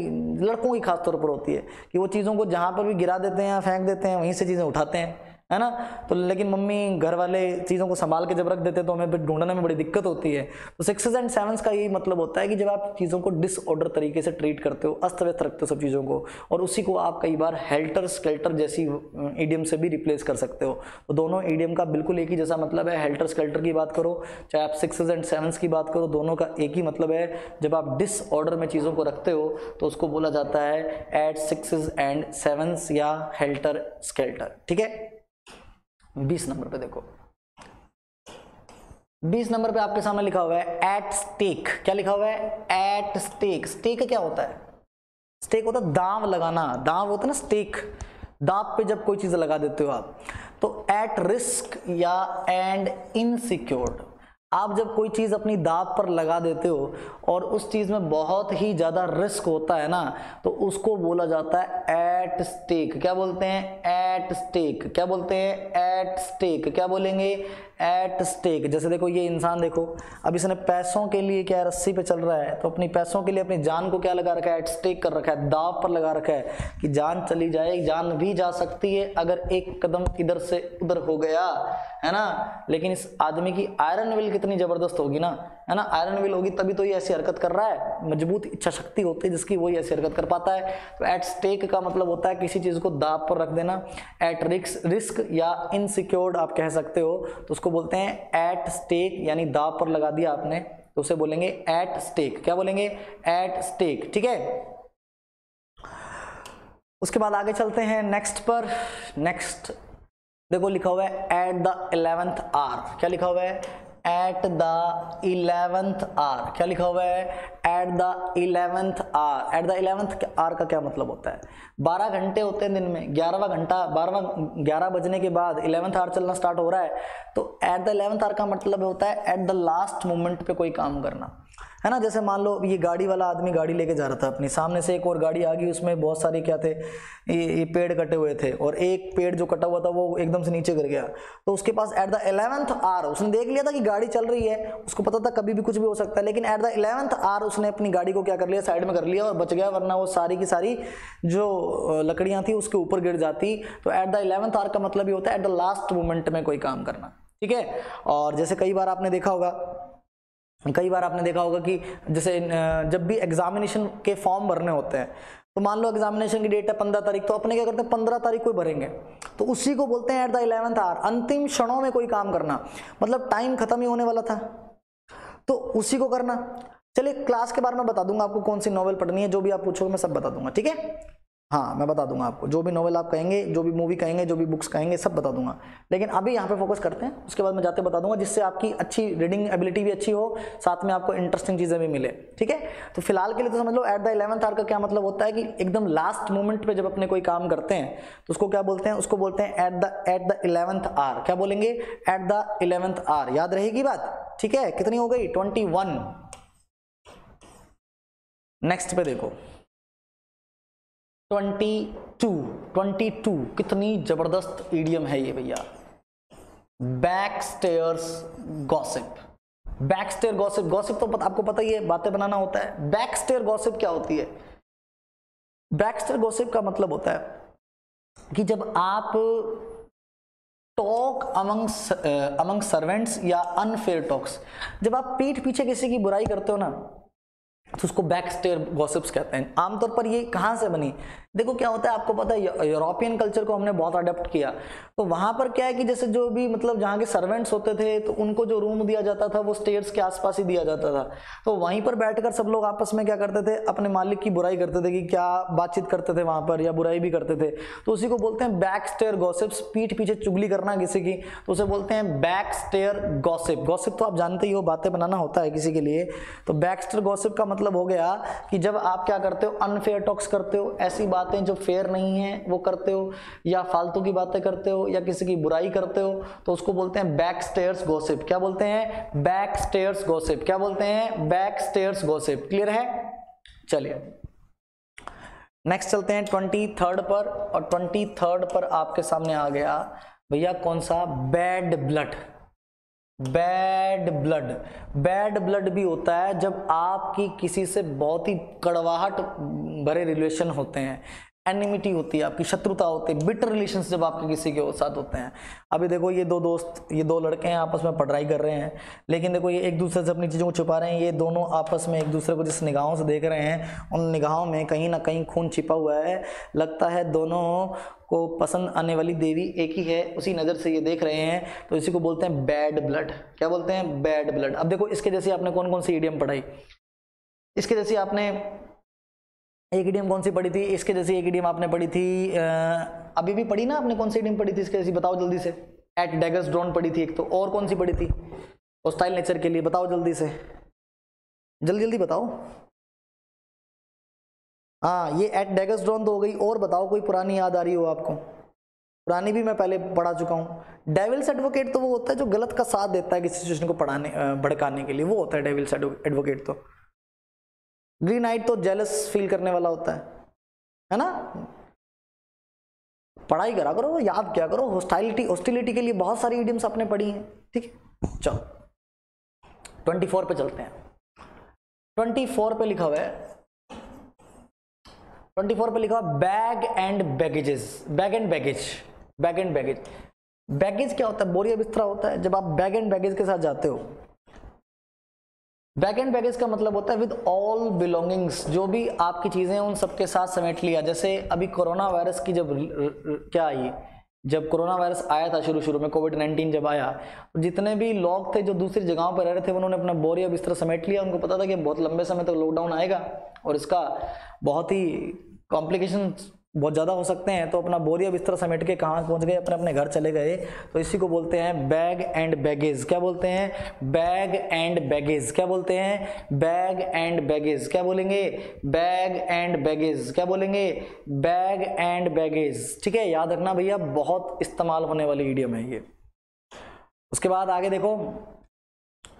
लड़कों की खास तौर पर होती है कि वो चीज़ों को जहाँ पर भी गिरा देते हैं फेंक देते हैं, वहीं से चीज़ें उठाते हैं। है ना? तो लेकिन मम्मी घर वाले चीज़ों को संभाल के जब रख देते तो हमें फिर ढूँढने में बड़ी दिक्कत होती है। तो सिक्सेस एंड सेवन्स का यही मतलब होता है कि जब आप चीज़ों को डिसऑर्डर तरीके से ट्रीट करते हो अस्त व्यस्त रखते हो सब चीज़ों को, और उसी को आप कई बार हेल्टर स्केल्टर जैसी ईडियम से भी रिप्लेस कर सकते हो। तो दोनों ईडियम का बिल्कुल एक ही जैसा मतलब है। हेल्टर स्केल्टर की बात करो, चाहे आप सिक्सेस एंड सेवन्स की बात करो, दोनों का एक ही मतलब है। जब आप डिसऑर्डर में चीज़ों को रखते हो तो उसको बोला जाता है एट सिक्सेस एंड सेवन्स या हेल्टर स्केल्टर ठीक है? बीस नंबर पे देखो। बीस नंबर पे आपके सामने लिखा हुआ है एट स्टेक क्या लिखा हुआ है? एट स्टेक स्टेक क्या होता है? स्टेक होता है दाव लगाना। दाव होता है ना स्टेक दाव पे जब कोई चीज़ लगा देते हो आप तो एट रिस्क या एंड इनसिक्योर्ड आप जब कोई चीज़ अपनी दाव पर लगा देते हो और उस चीज़ में बहुत ही ज़्यादा रिस्क होता है ना तो उसको बोला जाता है एट स्टेक क्या बोलते हैं? एट स्टेक क्या बोलते हैं? एट स्टेक क्या बोलेंगे? एट स्टेक जैसे देखो ये इंसान देखो, अब इसने पैसों के लिए क्या रस्सी पे चल रहा है तो अपनी पैसों के लिए अपनी जान को क्या लगा रखा है एट स्टेक कर रखा है, दाव पर लगा रखा है कि जान चली जाए, जान भी जा सकती है अगर एक कदम इधर से उधर हो गया, है ना? लेकिन इस आदमी की आयरन विल कितनी ज़बरदस्त होगी ना, है ना? आयरन विल होगी तभी तो ये ऐसी हरकत कर रहा है, मज़बूत इच्छा शक्ति होती है जिसकी वही ऐसी हरकत कर पाता है। तो एट स्टेक का मतलब होता है किसी चीज़ को दाव पर रख देना एट रिस्क रिस्क या इनसिक्योर्ड आप कह सकते हो तो उसको बोलते हैं एट स्टेक यानी दाव पर लगा दिया आपने तो उसे बोलेंगे एट स्टेक क्या बोलेंगे? एट स्टेक ठीक है? उसके बाद आगे चलते हैं नेक्स्ट पर। नेक्स्ट देखो लिखा हुआ है एट द इलेवेंथ आर क्या लिखा हुआ है? एट द इलेवेंथ आर क्या लिखा हुआ है? At the eleventh hour at the eleventh hour का क्या मतलब होता है? बारह घंटे होते हैं दिन में, ग्यारहवा घंटा, बारहवा, ग्यारह बजने के बाद इलेवेंथ आर चलना स्टार्ट हो रहा है तो एट द इलेवेंथ आर का मतलब होता है एट द लास्ट मोमेंट पे कोई काम करना। है ना? जैसे मान लो ये गाड़ी वाला आदमी गाड़ी लेके जा रहा था अपनी। सामने से एक और गाड़ी आ गई उसमें बहुत सारे क्या थे? ये, ये पेड़ कटे हुए थे और एक पेड़ जो कटा हुआ था वो एकदम से नीचे गिर गया। तो उसके पास एट द इलेवेंथ आर उसने देख लिया था कि गाड़ी चल रही है उसको पता था कभी भी कुछ भी हो सकता है लेकिन एट द इलेवेंथ आर उसने अपनी गाड़ी को क्या कर लिया? साइड में कर लिया और बच गया वरना वो सारी की सारी जो लकड़ियाँ थी उसके ऊपर गिर जाती। तो एट द इलेवेंथ आर का मतलब ये होता है एट द लास्ट मोमेंट में कोई काम करना। ठीक है? और जैसे कई बार आपने देखा होगा कई बार आपने देखा होगा कि जैसे जब भी एग्जामिनेशन के फॉर्म भरने होते हैं तो मान लो एग्जामिनेशन की डेट है पंद्रह तारीख तो अपने क्या करते हैं, पंद्रह तारीख को भरेंगे। तो उसी को बोलते हैं एट द इलेवेंथ आवर अंतिम क्षणों में कोई काम करना। मतलब टाइम खत्म ही होने वाला था। तो उसी को करना। चलिए क्लास के बारे में बता दूँगा आपको कौन सी नॉवल पढ़नी है, जो भी आप पूछोगे, मैं सब बता दूँगा, ठीक है? हाँ मैं बता दूँगा आपको। जो भी नॉवल आप कहेंगे, जो भी मूवी कहेंगे, जो भी बुक्स कहेंगे, सब बता दूँगा। लेकिन अभी यहाँ पे फोकस करते हैं, उसके बाद मैं जाते बता दूँगा, जिससे आपकी अच्छी रीडिंग एबिलिटी भी अच्छी हो, साथ में आपको इंटरेस्टिंग चीज़ें भी मिले, ठीक है? तो फ़िलहाल के लिए तो समझ लो एट द इलेवंथ आर का क्या मतलब होता है कि एकदम लास्ट मोमेंट पर जब अपने कोई काम करते हैं तो उसको क्या बोलते हैं? उसको बोलते हैं at the at the eleventh hour क्या बोलेंगे? एट द इलेवंथ आर याद रहेगी बात? ठीक है? कितनी हो गई? ट्वेंटी नेक्स्ट पे देखो। ट्वेंटी टू ट्वेंटी टू कितनी ज़बरदस्त ईडियम है ये भैया। Back stairs gossip back stair gossip gossip तो पत, आपको पता ही है बातें बनाना होता है। बैक स्टेयर गॉसिप क्या होती है? बैक स्टेयर गॉसिप का मतलब होता है कि जब आप टॉक अमंग अमंग सर्वेंट्स या अनफेयर टॉक्स जब आप पीठ पीछे किसी की बुराई करते हो ना तो उसको बैक स्टेयर गॉसिप्स कहते हैं। आमतौर पर ये कहाँ से बनी? देखो क्या होता है, आपको पता है यूरोपियन कल्चर को हमने बहुत अडेप्ट किया। तो वहाँ पर क्या है कि जैसे जो भी मतलब जहाँ के सर्वेंट्स होते थे तो उनको जो रूम दिया जाता था, वो स्टेयर्स के आसपास ही दिया जाता था। तो वहीं पर बैठकर सब लोग आपस में क्या करते थे, अपने मालिक की बुराई करते थे कि क्या बातचीत करते थे वहाँ पर, या बुराई भी करते थे। तो उसी को बोलते हैं बैक स्टेयर गॉसिप्स पीठ पीछे चुगली करना किसी की। तो उसे बोलते हैं बैक स्टेयर गॉसिप गॉसिप तो आप जानते ही हो, बातें बनाना होता है किसी के लिए। तो बैक स्टेयर गॉसिप का मतलब हो गया कि जब आप क्या करते हो अनफेयर टॉक्स करते हो, ऐसी बातें जो फेयर नहीं है, वो करते हो, या फालतू की बातें करते हो, या किसी की बुराई करते हो तो उसको बोलते हैं बैक स्टेयर्स गोसिप क्या बोलते हैं? बैक स्टेयर्स गोसिप क्या बोलते हैं? बैक स्टेयर्स गोसिप क्लियर है? चलिए। नेक्स्ट चलते हैं ट्वेंटी थर्ड पर, और ट्वेंटी थर्ड पर आपके सामने आ गया, भैया कौन सा? Bad blood bad blood bad blood भी होता है जब आपकी किसी से बहुत ही कड़वाहट भरे रिलेशन होते हैं। एनिमिटी होती है, आपकी शत्रुता होती है बिटर रिलेशन जब आपके किसी के साथ होते हैं। अभी देखो, ये दो दोस्त, ये दो लड़के हैं, आपस में पढ़ाई कर रहे हैं, लेकिन देखो, ये एक दूसरे से अपनी चीज़ों को छुपा रहे हैं, ये दोनों आपस में एक दूसरे को जिस निगाहों से देख रहे हैं, उन निगाहों में कहीं ना कहीं खून छिपा हुआ है। लगता है दोनों को पसंद आने वाली देवी एक ही है, उसी नज़र से ये देख रहे हैं तो इसी को बोलते हैं बैड ब्लड क्या बोलते हैं? बैड ब्लड अब देखो, इसके जैसे आपने कौन कौन सी ईडियम पढ़ाई? इसके जैसे आपने एक ईडीएम कौन सी पढ़ी थी? इसके जैसी एक ईडियम आपने पढ़ी थी अभी भी पढ़ी ना आपने कौन सी ईडियम पढ़ी थी इसके जैसी? बताओ जल्दी से। एट डेगस ड्रोन पढ़ी थी एक तो और कौन सी पढ़ी थी? होस्टाइल नेचर के लिए, बताओ जल्दी से। जल्दी जल्दी बताओ। हाँ ये एट डेगस ड्रोन तो हो गई, और बताओ, कोई पुरानी याद आ रही हो आपको? पुरानी भी मैं पहले पढ़ा चुका हूँ। डेविल्स एडवोकेट तो वो होता है जो गलत का साथ देता है किसी सिचुएशन को पढ़ाने भड़काने के लिए। वो होता है डेविल्स एडवोकेट तो। ग्रीन आइट तो जेलस फील करने वाला होता है। है ना? पढ़ाई करा करो, याद क्या करो होस्टाइलिटी होस्टिलिटी के लिए बहुत सारी इडियम्स आपने पढ़ी हैं, ठीक है? चलो। ट्वेंटी फोर पे चलते हैं। ट्वेंटी फोर पे लिखा हुआ है। ट्वेंटी फोर पे लिखा हुआ bag and baggages bag and baggage bag and baggage baggage क्या होता है? बोरिया बिस्तरा होता है। जब आप बैग एंड बैगेज के साथ जाते हो बैक एंड बैगेज का मतलब होता है विद ऑल बिलोंगिंग्स जो भी आपकी चीज़ें हैं, उन सबके साथ समेट लिया। जैसे अभी कोरोना वायरस की जब क्या आई? जब कोरोना वायरस आया था शुरू शुरू में कोविड 19 जब आया, जितने भी लोग थे जो दूसरी जगहों पर रह रहे थे, उन्होंने अपना बोरिया बिस्तर समेट लिया। उनको पता था कि बहुत लंबे समय तक लॉकडाउन आएगा और इसका बहुत ही कॉम्प्लिकेशन बहुत ज़्यादा हो सकते हैं तो अपना बोरिया बिस्तर समेट के कहाँ पहुँच गए, अपने अपने घर चले गए। तो इसी को बोलते हैं बैग एंड बैगेज। क्या बोलते हैं? Bag and baggage. क्या बोलते हैं? Bag and baggage. क्या बोलेंगे? Bag and baggage. क्या बोलेंगे? Bag and baggage. ठीक है, याद रखना भैया, बहुत इस्तेमाल होने वाली ईडियम है ये। उसके बाद आगे देखो,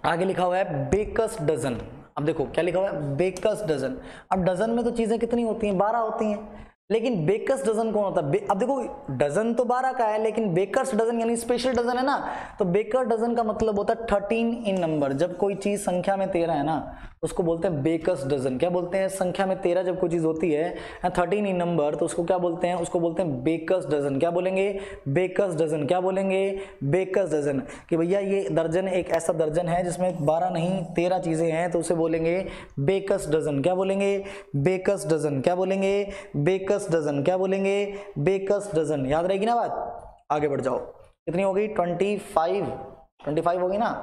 आगे लिखा हुआ है बेकस डजन। अब देखो, क्या लिखा हुआ है? बेकस डजन। अब डजन में तो चीज़ें कितनी होती हैं? बारह होती हैं। लेकिन बेकर्स डजन कौन होता है? अब देखो डजन तो बारह का है, लेकिन बेकर्स डजन यानी स्पेशल डजन है ना? तो बेकर डजन का मतलब होता है थर्टीन इन नंबर जब कोई चीज़ संख्या में तेरह है ना उसको बोलते हैं बेकर्स डजन। क्या बोलते हैं? संख्या में तेरह जब कोई चीज़ होती है थर्टीन इन नंबर तो उसको क्या बोलते हैं? उसको बोलते हैं बेकर्स डजन। क्या बोलेंगे? Baker's dozen. क्या बोलेंगे? Baker's dozen. कि भैया, ये दर्जन एक ऐसा दर्जन है जिसमें बारह नहीं, तेरह चीज़ें हैं तो उसे बोलेंगे बेकस डजन। क्या बोलेंगे? Baker's dozen. क्या बोलेंगे? Baker's baker's dozen. क्या बोलेंगे? Baker's dozen. याद रहेगी ना बात? आगे बढ़ जाओ। कितनी होगी ट्वेंटी फाइव। ट्वेंटी फाइव होगी ना?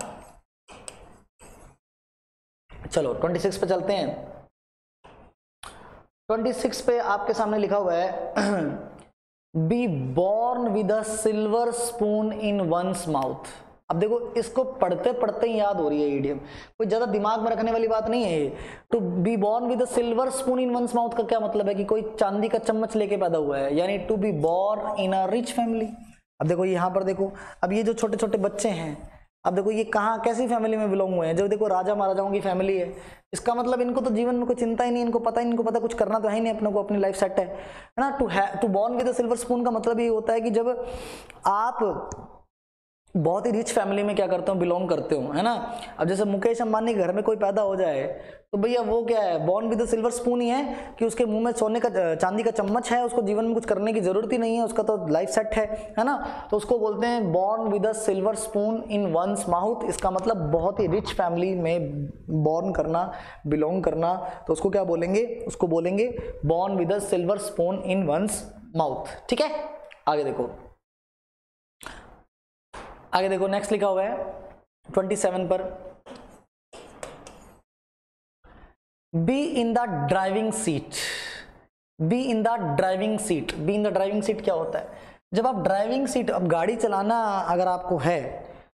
चलो ट्वेंटी सिक्स पे चलते हैं। ट्वेंटी सिक्स पे आपके सामने लिखा हुआ है be born with a silver spoon in one's mouth अब देखो, इसको पढ़ते पढ़ते ही याद हो रही है ईडियम कोई ज़्यादा दिमाग में रखने वाली बात नहीं है to be born with silver spoon in one's mouth का क्या मतलब है कि कोई चांदी का चम्मच लेके पैदा हुआ है? यानी to be born in a rich family अब देखो, यहाँ पर देखो, अब ये जो छोटे छोटे बच्चे हैं अब देखो ये कहाँ, कैसी फैमिली में बिलोंग हुए हैं? जब देखो राजा महाराजाओं की फैमिली है, इसका मतलब इनको तो जीवन में कोई चिंता ही नहीं, इनको पता ही इनको पता कुछ करना तो है ही नहीं अपने को, अपनी लाइफ सेट है। ना? टू है to born with silver spoon का मतलब ये होता है कि जब आप बहुत ही रिच फैमिली में क्या करते हो बिलोंग करते हो, है ना? अब जैसे मुकेश अंबानी घर में कोई पैदा हो जाए तो भैया वो क्या है बॉर्न विद सिल्वर स्पून ही है कि उसके मुँह में सोने का, चांदी का चम्मच है, उसको जीवन में कुछ करने की ज़रूरत ही नहीं है, उसका तो लाइफ सेट है है ना? तो उसको बोलते हैं born with a silver spoon in one's mouth इसका मतलब बहुत ही रिच फैमिली में बॉर्न करना बिलोंग करना तो उसको क्या बोलेंगे? उसको बोलेंगे born with a silver spoon in one's mouth ठीक है? आगे देखो। आगे देखो नेक्स्ट लिखा हुआ है ट्वेंटी सेवन पर। Be in the driving seat be in the driving seat be in the driving seat क्या होता है? जब आप ड्राइविंग सीट अब गाड़ी चलाना अगर आपको है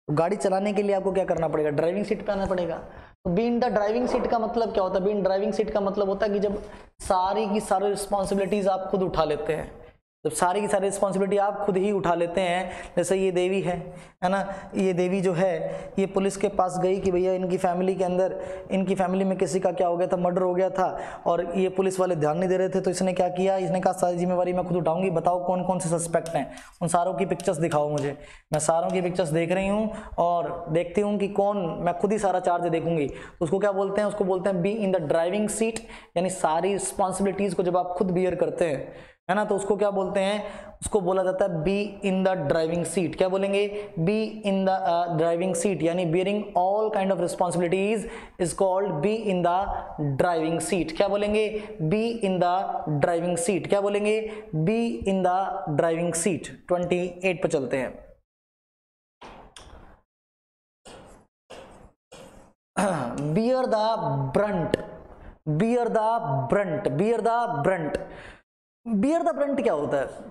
तो गाड़ी चलाने के लिए आपको क्या करना पड़ेगा? ड्राइविंग सीट पे आना पड़ेगा। तो be in the driving seat का मतलब क्या होता है? बी इन ड्राइविंग सीट का मतलब होता है कि जब सारी की सारी रिस्पॉन्सिबिलिटीज आप खुद उठा लेते हैं। जब सारी की सारी रिस्पॉन्सिबिलिटी आप खुद ही उठा लेते हैं, जैसे ये देवी है है ना? ये देवी जो है, ये पुलिस के पास गई कि भैया इनकी फैमिली के अंदर, इनकी फैमिली में किसी का क्या हो गया था? मर्डर हो गया था और ये पुलिस वाले ध्यान नहीं दे रहे थे तो इसने क्या किया? इसने कहा, सारी जिम्मेवारी मैं खुद उठाऊँगी, बताओ कौन कौन से सस्पेक्ट हैं? उन सारों की पिक्चर्स दिखाओ मुझे। मैं सारों की पिक्चर्स देख रही हूँ और देखती हूँ कि कौन, मैं खुद ही सारा चार्ज देखूँगी। उसको क्या बोलते हैं? उसको बोलते हैं be in the driving seat यानी सारी रिस्पॉन्सिबिलिटीज़ को जब आप खुद बियर करते हैं है ना? तो उसको क्या बोलते हैं? उसको बोला जाता है be in the driving seat क्या बोलेंगे? Be in the driving seat यानी bearing all kind of responsibilities is called be in the driving seat क्या बोलेंगे? Be in the driving seat क्या बोलेंगे? Be in the driving seat 28 पर चलते हैं। Bear the brunt bear the brunt bear the brunt bear the brunt क्या होता है?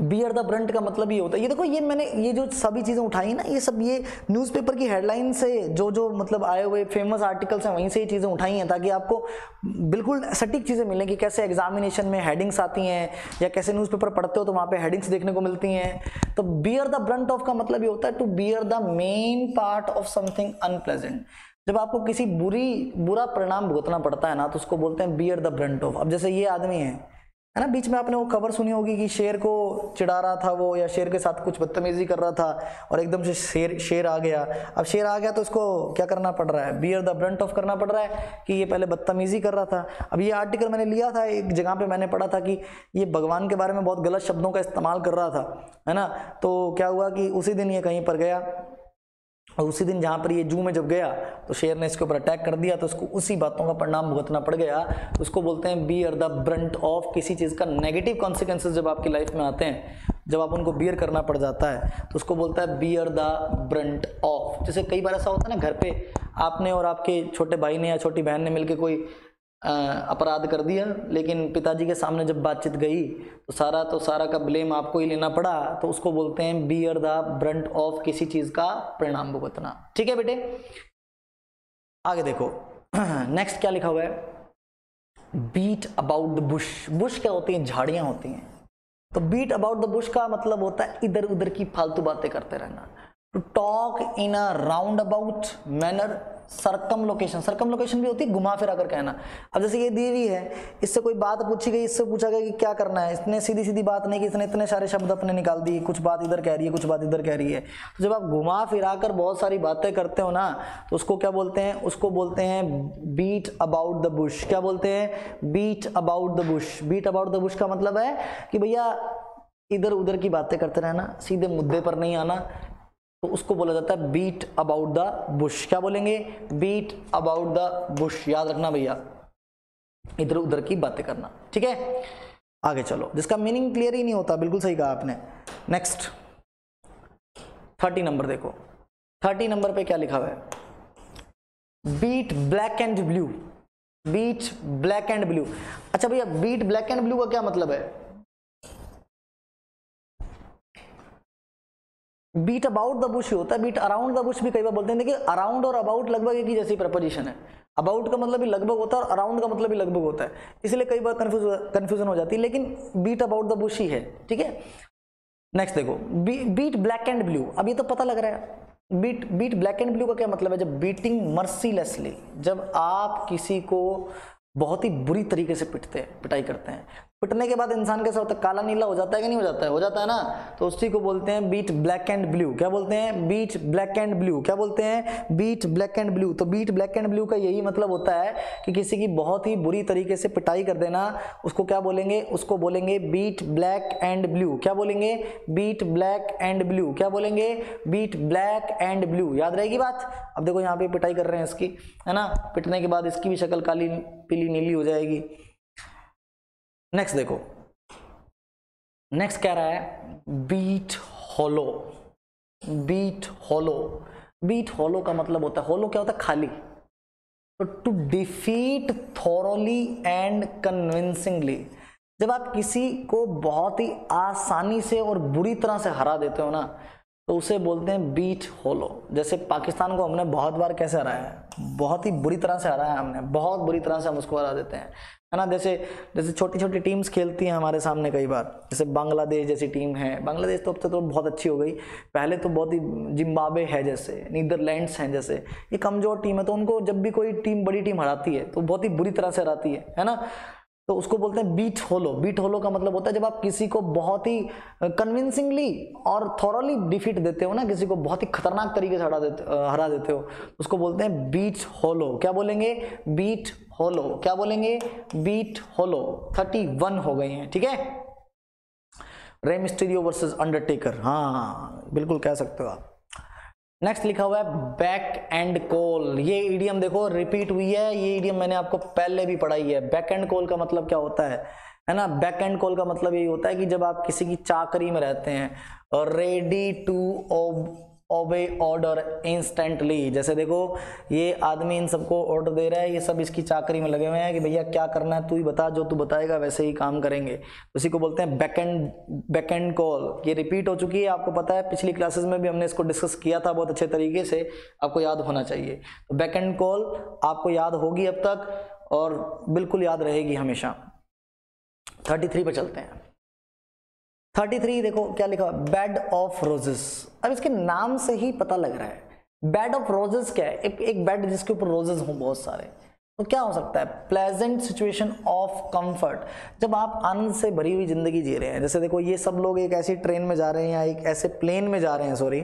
बियर द ब्रंट का मतलब ये होता है। ये देखो, ये मैंने, ये जो सभी चीज़ें उठाई ना, ये सब, ये न्यूज़पेपर की हेडलाइन से जो जो मतलब आए हुए फ़ेमस आर्टिकल्स हैं, वहीं से ये चीज़ें उठाई हैं ताकि आपको बिल्कुल सटीक चीज़ें मिलें कि कैसे एग्जामिनेशन में हेडिंग्स आती हैं या कैसे न्यूज़पेपर पढ़ते हो तो वहाँ पे हेडिंग्स देखने को मिलती हैं। तो बियर द ब्रंट ऑफ़ का मतलब ये होता है to bear the main part of something unpleasant जब आपको किसी बुरी, बुरा परिणाम भुगतना पड़ता है ना तो उसको बोलते हैं बियर द ब्रंट ऑफ़ अब जैसे ये आदमी है है ना? बीच में आपने वो खबर सुनी होगी कि शेर को चिढ़ा रहा था वो, या शेर के साथ कुछ बदतमीजी कर रहा था और एकदम से शेर शेर आ गया। अब शेर आ गया तो उसको क्या करना पड़ रहा है? बियर द ब्रंट ऑफ़ करना पड़ रहा है कि ये पहले बदतमीजी कर रहा था। अब ये आर्टिकल मैंने लिया था, एक जगह पे मैंने पढ़ा था कि ये भगवान के बारे में बहुत गलत शब्दों का इस्तेमाल कर रहा था, है ना? तो क्या हुआ कि उसी दिन ये कहीं पर गया और उसी दिन जहाँ पर ये जू में जब गया तो शेर ने इसके ऊपर अटैक कर दिया तो उसको उसी बातों का परिणाम भुगतना पड़ गया। उसको बोलते हैं bear the brunt of किसी चीज़ का नेगेटिव कॉन्सिक्वेंसेज जब आपकी लाइफ में आते हैं, जब आप उनको बियर करना पड़ जाता है तो उसको बोलता है बियर द ब्रंट ऑफ़ जैसे कई बार ऐसा होता है ना, घर पे आपने और आपके छोटे भाई ने या छोटी बहन ने मिलकर कोई अपराध कर दिया। लेकिन पिताजी के सामने जब बातचीत गई तो सारा तो सारा का ब्लेम आपको ही लेना पड़ा तो उसको बोलते हैं बियर द ब्रंट ऑफ़ किसी चीज़ का परिणाम भुगतना। ठीक है बेटे? आगे देखो। नेक्स्ट क्या लिखा हुआ है? Beat about the bush bush क्या होती है? झाड़ियाँ होती हैं। तो बीट अबाउट द बुश का मतलब होता है इधर उधर की फालतू बातें करते रहना। To talk in a round about manner circumlocution circumlocution भी होती है, घुमा फिरा कर कहना। अब जैसे ये दी हुई है, इससे कोई बात पूछी गई, इससे पूछा गया कि क्या करना है? इसने सीधी सीधी बात नहीं की, इसने इतने सारे शब्द अपने निकाल दिए, कुछ बात इधर कह रही है, कुछ बात इधर कह रही है। तो जब आप घुमा फिरा कर बहुत सारी बातें करते हो ना तो उसको क्या बोलते हैं? उसको बोलते हैं बीट अबाउट द बुश क्या बोलते हैं? Beat about the bush beat about the bush का मतलब है कि भैया इधर उधर की बातें करते रहना, सीधे मुद्दे पर नहीं आना तो उसको बोला जाता है बीट अबाउट द बुश क्या बोलेंगे? बीट अबाउट द बुश याद रखना भैया। इधर उधर की बातें करना। ठीक है? आगे चलो। जिसका मीनिंग क्लियर ही नहीं होता, बिल्कुल सही कहा आपने। नेक्स्ट थर्टी नंबर देखो। थर्टी नंबर पे क्या लिखा हुआ है? Beat black and blue beat black and blue अच्छा भैया बीट ब्लैक एंड ब्लू का क्या मतलब है? बीट अबाउट द बुश होता है बीट अराउंड द बुश भी कई बार बोलते हैं, देखिए अराउंड और अबाउट लगभग एक ही जैसी प्रपोजिशन है। अबाउट का मतलब भी लगभग होता है और अराउंड का मतलब भी लगभग होता है। इसलिए कई बार कंफ्यूजन हो जाती है, लेकिन बीट अबाउट द बुश ही है, ठीक है? नेक्स्ट देखो बीट ब्लैक एंड ब्लू अब ये तो पता लग रहा है। Beat beat black and blue का क्या मतलब है? जब बीटिंग मर्सीलेसली जब आप किसी को बहुत ही बुरी तरीके से पिटते हैं, पिटाई करते हैं पिटने के बाद इंसान कैसा होता है काला नीला हो जाता है कि नहीं हो जाता है? हो जाता है ना? तो उसी को बोलते हैं बीट ब्लैक एंड ब्लू क्या बोलते हैं? बीट ब्लैक एंड ब्लू क्या बोलते हैं? बीट ब्लैक एंड ब्लू तो बीट ब्लैक एंड ब्लू का यही मतलब होता है कि किसी की बहुत ही बुरी तरीके से पिटाई कर देना, उसको क्या बोलेंगे? उसको बोलेंगे बीट ब्लैक एंड ब्लू क्या बोलेंगे? बीट ब्लैक एंड ब्लू क्या बोलेंगे? बीट ब्लैक एंड ब्लू याद रहेगी बात? अब देखो यहाँ पे पिटाई कर रहे हैं इसकी, है ना? पिटने के बाद इसकी भी शक्ल काली, पीली, नीली हो जाएगी। नेक्स्ट देखो। नेक्स्ट कह रहा है? Beat hollow beat hollow beat hollow का मतलब होता है होलो क्या होता है? खाली। तो to defeat thoroughly and convincingly जब आप किसी को बहुत ही आसानी से और बुरी तरह से हरा देते हो ना तो उसे बोलते हैं बीट होलो। जैसे पाकिस्तान को हमने बहुत बार कैसे हराया है? बहुत ही बुरी तरह से हराया हमने। बहुत बुरी तरह से हम उसको हरा देते हैं। है ना? जैसे जैसे छोटी छोटी टीम्स खेलती हैं हमारे सामने कई बार। जैसे बांग्लादेश जैसी टीम है। बांग्लादेश तो अब तक तो बहुत अच्छी हो गई। पहले तो बहुत ही जिम्बाबे है जैसे। नीदरलैंड्स हैं जैसे। ये कमज़ोर टीम है। तो उनको जब भी कोई टीम बड़ी टीम हराती है तो बहुत ही बुरी तरह से हराती है। है ना? तो उसको बोलते हैं बीट होलो बीट होलो का मतलब होता है जब आप किसी को बहुत ही कन्विंसिंगली और थॉरली डिफीट देते हो ना, किसी को बहुत ही खतरनाक तरीके से हरा देते हरा देते हो, उसको बोलते हैं बीट होलो क्या बोलेंगे? बीट होलो क्या बोलेंगे? बीट होलो थर्टी वन हो गए हैं, ठीक है? रेमिस्टीरियो वर्सेस अंडरटेकर हाँ बिल्कुल कह सकते हो आप। नेक्स्ट लिखा हुआ है बैक एंड कॉल ये ईडीएम देखो रिपीट हुई है, ये ईडीएम मैंने आपको पहले भी पढ़ाई है. बैक एंड कॉल का मतलब क्या होता है? है ना? बैक एंड कॉल का मतलब यही होता है कि जब आप किसी की चाकरी में रहते हैं ready to obey order instantly जैसे देखो, ये आदमी इन सबको ऑर्डर दे रहा है, ये सब इसकी चाकरी में लगे हुए हैं कि भैया क्या करना है, तू ही बता, जो तू बताएगा वैसे ही काम करेंगे। उसी को बोलते हैं back and back and call ये रिपीट हो चुकी है, आपको पता है, पिछली क्लासेस में भी हमने इसको डिस्कस किया था बहुत अच्छे तरीके से, आपको याद होना चाहिए। तो बैक एंड कॉल आपको याद होगी अब तक, और बिल्कुल याद रहेगी हमेशा। थर्टी थ्री पर चलते हैं। थर्टी थ्री, देखो क्या लिखा बेड ऑफ़ रोजेस अब इसके नाम से ही पता लग रहा है। बेड ऑफ़ रोजेस क्या है? एक एक बेड जिसके ऊपर रोजेस हों बहुत सारे। तो क्या हो सकता है? प्लेजेंट सिचुएशन ऑफ़ कंफर्ट जब आप आनंद से भरी हुई ज़िंदगी जी रहे हैं, जैसे देखो ये सब लोग एक ऐसी ट्रेन में जा रहे हैं या एक ऐसे प्लेन में जा रहे हैं सॉरी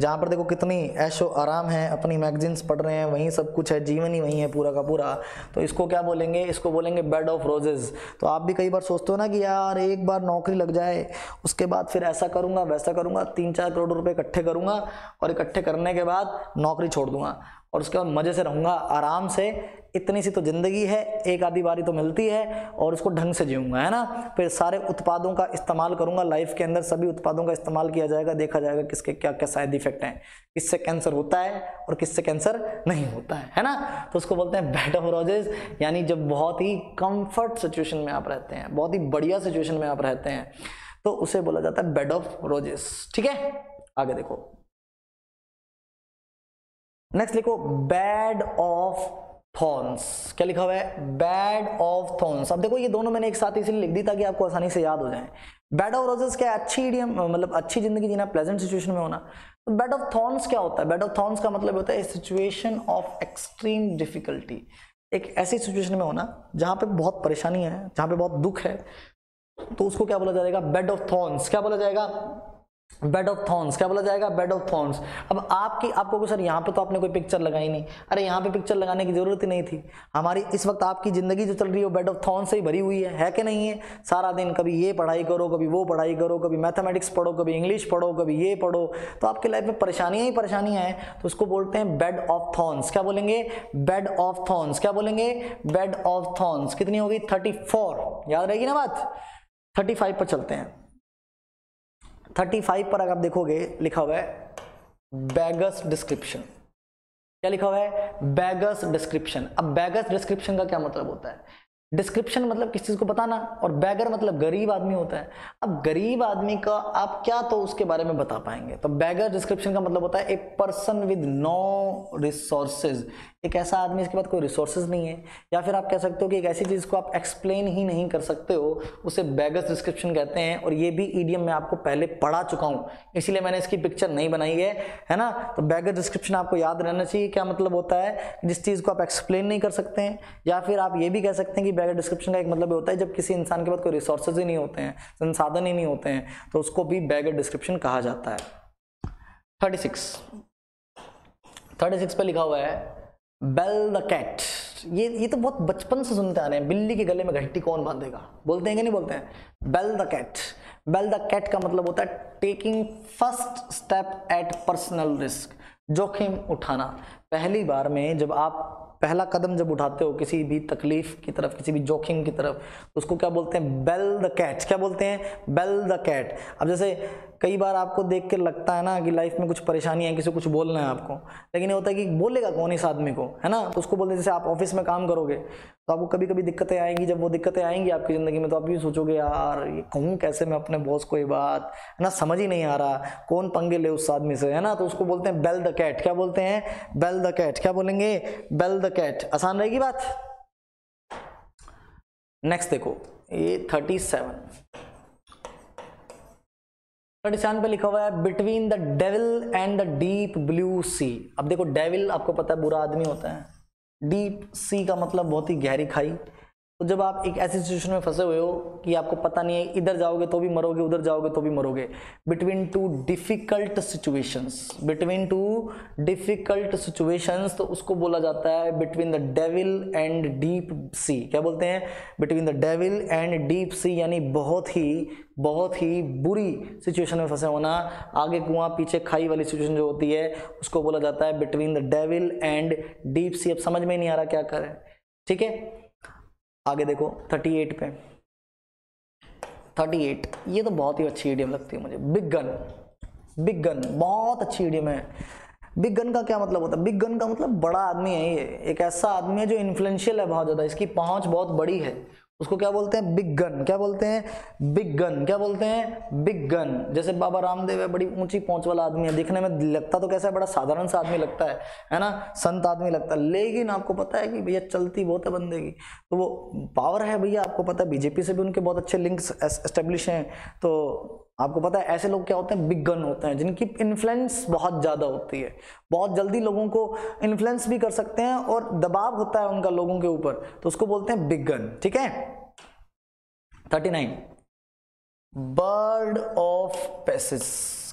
जहाँ पर देखो कितनी ऐशो आराम है, अपनी मैगजीन्स पढ़ रहे हैं, वहीं सब कुछ है, जीवन ही वहीं है पूरा का पूरा। तो इसको क्या बोलेंगे? इसको बोलेंगे बेड ऑफ़ रोजेज तो आप भी कई बार सोचते हो ना कि यार, एक बार नौकरी लग जाए, उसके बाद फिर ऐसा करूँगा, वैसा करूँगा, तीन चार करोड़ रुपये इकट्ठे करूँगा और इकट्ठे करने के बाद नौकरी छोड़ दूँगा। और उसके बाद मज़े से रहूँगा, आराम से। इतनी सी तो ज़िंदगी है, एक आधी बारी तो मिलती है और उसको ढंग से जीऊँगा, है ना? फिर सारे उत्पादों का इस्तेमाल करूँगा, लाइफ के अंदर सभी उत्पादों का इस्तेमाल किया जाएगा, देखा जाएगा किसके क्या क्या साइड इफ़ेक्ट हैं, किससे कैंसर होता है और किससे कैंसर नहीं होता है है ना? तो उसको बोलते हैं ऑफ़ रोजेज यानी जब बहुत ही कंफर्ट सिचुएशन में आप रहते हैं, बहुत ही बढ़िया सिचुएशन में आप रहते हैं तो उसे बोला जाता है बेड ऑफ़ रोजेस ठीक है? आगे देखो। नेक्स्ट लिखो बैड ऑफ़ थॉर्न्स क्या लिखा हुआ है? बैड ऑफ़ थॉर्न्स अब देखो, ये दोनों मैंने एक साथ इसलिए लिख दी ताकि आपको आसानी से याद हो जाए। बैड ऑफ़ रोजेस क्या अच्छी इडियम मतलब अच्छी ज़िंदगी जीना प्लेजेंट सिचुएशन में होना। तो बेड ऑफ़ थॉर्न्स क्या होता है? बेड ऑफ़ थॉर्न्स का मतलब होता है सिचुएशन ऑफ़ एक्सट्रीम डिफिकल्टी एक ऐसी सिचुएशन में होना, जहाँ पे बहुत परेशानी है, जहाँ पे बहुत दुख है तो उसको क्या बोला जाएगा? बेड ऑफ़ थॉर्न्स क्या बोला जाएगा? बेड ऑफ़ थॉर्न्स क्या बोला जाएगा? बेड ऑफ़ थॉर्न्स अब आपकी, आपको सर यहाँ पे तो आपने कोई पिक्चर लगाई नहीं। अरे, यहाँ पे पिक्चर लगाने की ज़रूरत ही नहीं थी। हमारी इस वक्त आपकी ज़िंदगी जो चल रही है, वो बेड ऑफ़ थॉर्न से ही भरी हुई है है कि नहीं है? सारा दिन कभी ये पढ़ाई करो, कभी वो पढ़ाई करो, कभी मैथमेटिक्स पढ़ो, कभी इंग्लिश पढ़ो, कभी ये पढ़ो। तो आपकी लाइफ में परेशानियाँ ही परेशानियाँ हैं। तो उसको बोलते हैं बेड ऑफ़ थॉर्न्स क्या बोलेंगे? बेड ऑफ़ थॉर्न्स क्या बोलेंगे? बेड ऑफ़ थॉर्न्स कितनी होगी? थर्टी याद रहेगी ना बात? थर्टी पर चलते हैं। थर्टी फाइव पर अगर आप देखोगे, लिखा हुआ है बैगस डिस्क्रिप्शन क्या लिखा हुआ है? बैगस डिस्क्रिप्शन अब बैगस डिस्क्रिप्शन का क्या मतलब होता है? डिस्क्रिप्शन मतलब किस चीज़ को बताना और बैगर मतलब गरीब आदमी होता है। अब गरीब आदमी का आप क्या तो उसके बारे में बता पाएँगे। तो बैगर डिस्क्रिप्शन का मतलब होता है a person with no resources एक ऐसा आदमी, इसके बाद कोई रिसोर्सेज नहीं है। या फिर आप कह सकते हो कि एक ऐसी चीज़ को आप एक्सप्लेन ही नहीं कर सकते हो, उसे बैगर्स डिस्क्रिप्शन कहते हैं और ये भी ईडियम में आपको पहले पढ़ा चुका हूँ। इसलिए मैंने इसकी पिक्चर नहीं बनाई है है ना? तो बैगर डिस्क्रिप्शन आपको याद रहना चाहिए। क्या मतलब होता है? जिस चीज़ को आप एक्सप्लेन नहीं कर सकते हैं, या फिर आप ये भी कह सकते हैं कि बैगर डिस्क्रिप्शन का एक मतलब होता है, जब किसी इंसान के पास कोई रिसोर्सेज ही नहीं होते हैं, संसाधन ही नहीं होते हैं तो उसको भी बैगर डिस्क्रिप्शन कहा जाता है। थर्टी सिक्स थर्टी सिक्स पे लिखा हुआ है बेल द कैट ये ये तो बहुत बचपन से सुनते आ रहे हैं, बिल्ली के गले में घंटी कौन बांधेगा? बोलते हैं कि नहीं बोलते हैं? Bell the cat bell the cat का मतलब होता है taking first step at personal risk जोखिम उठाना। पहली बार में जब आप पहला कदम जब उठाते हो किसी भी तकलीफ़ की तरफ़, किसी भी जोखिम की तरफ़, उसको क्या बोलते हैं? बेल द कैट क्या बोलते हैं? बेल द कैट अब जैसे कई बार आपको देख के लगता है ना कि लाइफ में कुछ परेशानी है, किसी कुछ बोलना है आपको। लेकिन ये होता है कि बोलेगा कौन इस आदमी को, है ना? तो उसको बोलते जैसे आप ऑफ़िस में काम करोगे तो आपको कभी कभी दिक्कतें आएँगी, जब वो दिक्कतें आएँगी आपकी ज़िंदगी में तो आप भी सोचोगे, यार, ये कहूँ कैसे मैं अपने बॉस को ये बात? है ना? समझ ही नहीं आ रहा, कौन पंगे ले उस आदमी से, है ना? तो उसको बोलते हैं बेल द कैट क्या बोलते हैं? बेल द कैट क्या बोलेंगे? बेल द कैट आसान रहेगी बात? नेक्स्ट देखो, ये थर्टी सेवन निशान पे लिखा हुआ है between the devil and the deep blue sea अब देखो डेविल आपको पता है, बुरा आदमी होता है। डीप सी का मतलब बहुत ही गहरी खाई। तो जब आप एक ऐसी सिचुएशन में फंसे हुए हो कि आपको पता नहीं है, इधर जाओगे तो भी मरोगे, उधर जाओगे तो भी मरोगे। Between two difficult situations between two difficult situations तो उसको बोला जाता है between the devil and deep sea क्या बोलते हैं? Between the devil and deep sea यानी बहुत ही बहुत ही बुरी सिचुएशन में फंसे होना। आगे कुआँ, पीछे खाई वाली सिचुएशन जो होती है, उसको बोला जाता है between the devil and deep sea अब समझ में नहीं आ रहा क्या करें। ठीक है? आगे देखो 38 पे। 38 ये तो बहुत ही अच्छी ईडियम लगती है मुझे। बिग गन बिग गन बहुत अच्छी ईडियम है। बिग गन का क्या मतलब होता है? बिग गन का मतलब बड़ा आदमी है ये। एक ऐसा आदमी है जो इन्फ्लुएंशियल है बहुत ज़्यादा। इसकी पहुँच बहुत बड़ी है। उसको क्या बोलते हैं? बिग गन क्या बोलते हैं? बिग गन क्या बोलते हैं? बिग गन जैसे बाबा रामदेव है, बड़ी ऊँची पहुँच वाला आदमी है, दिखने में लगता तो कैसा है, बड़ा साधारण सा आदमी लगता है है ना? संत आदमी लगता है। लेकिन आपको पता है कि भैया चलती बहुत है बंदे की। तो वो पावर है भैया, आपको पता है। बीजेपी से भी उनके बहुत अच्छे लिंक्स एस्टेब्लिश हैं। तो आपको पता है, ऐसे लोग क्या होते हैं? बिग गन होते हैं, जिनकी इन्फ्लुएंस बहुत ज़्यादा होती है। बहुत जल्दी लोगों को इन्फ्लुएंस भी कर सकते हैं और दबाव होता है उनका लोगों के ऊपर। तो उसको बोलते हैं बिग गन ठीक है? Thirty nine bird of passage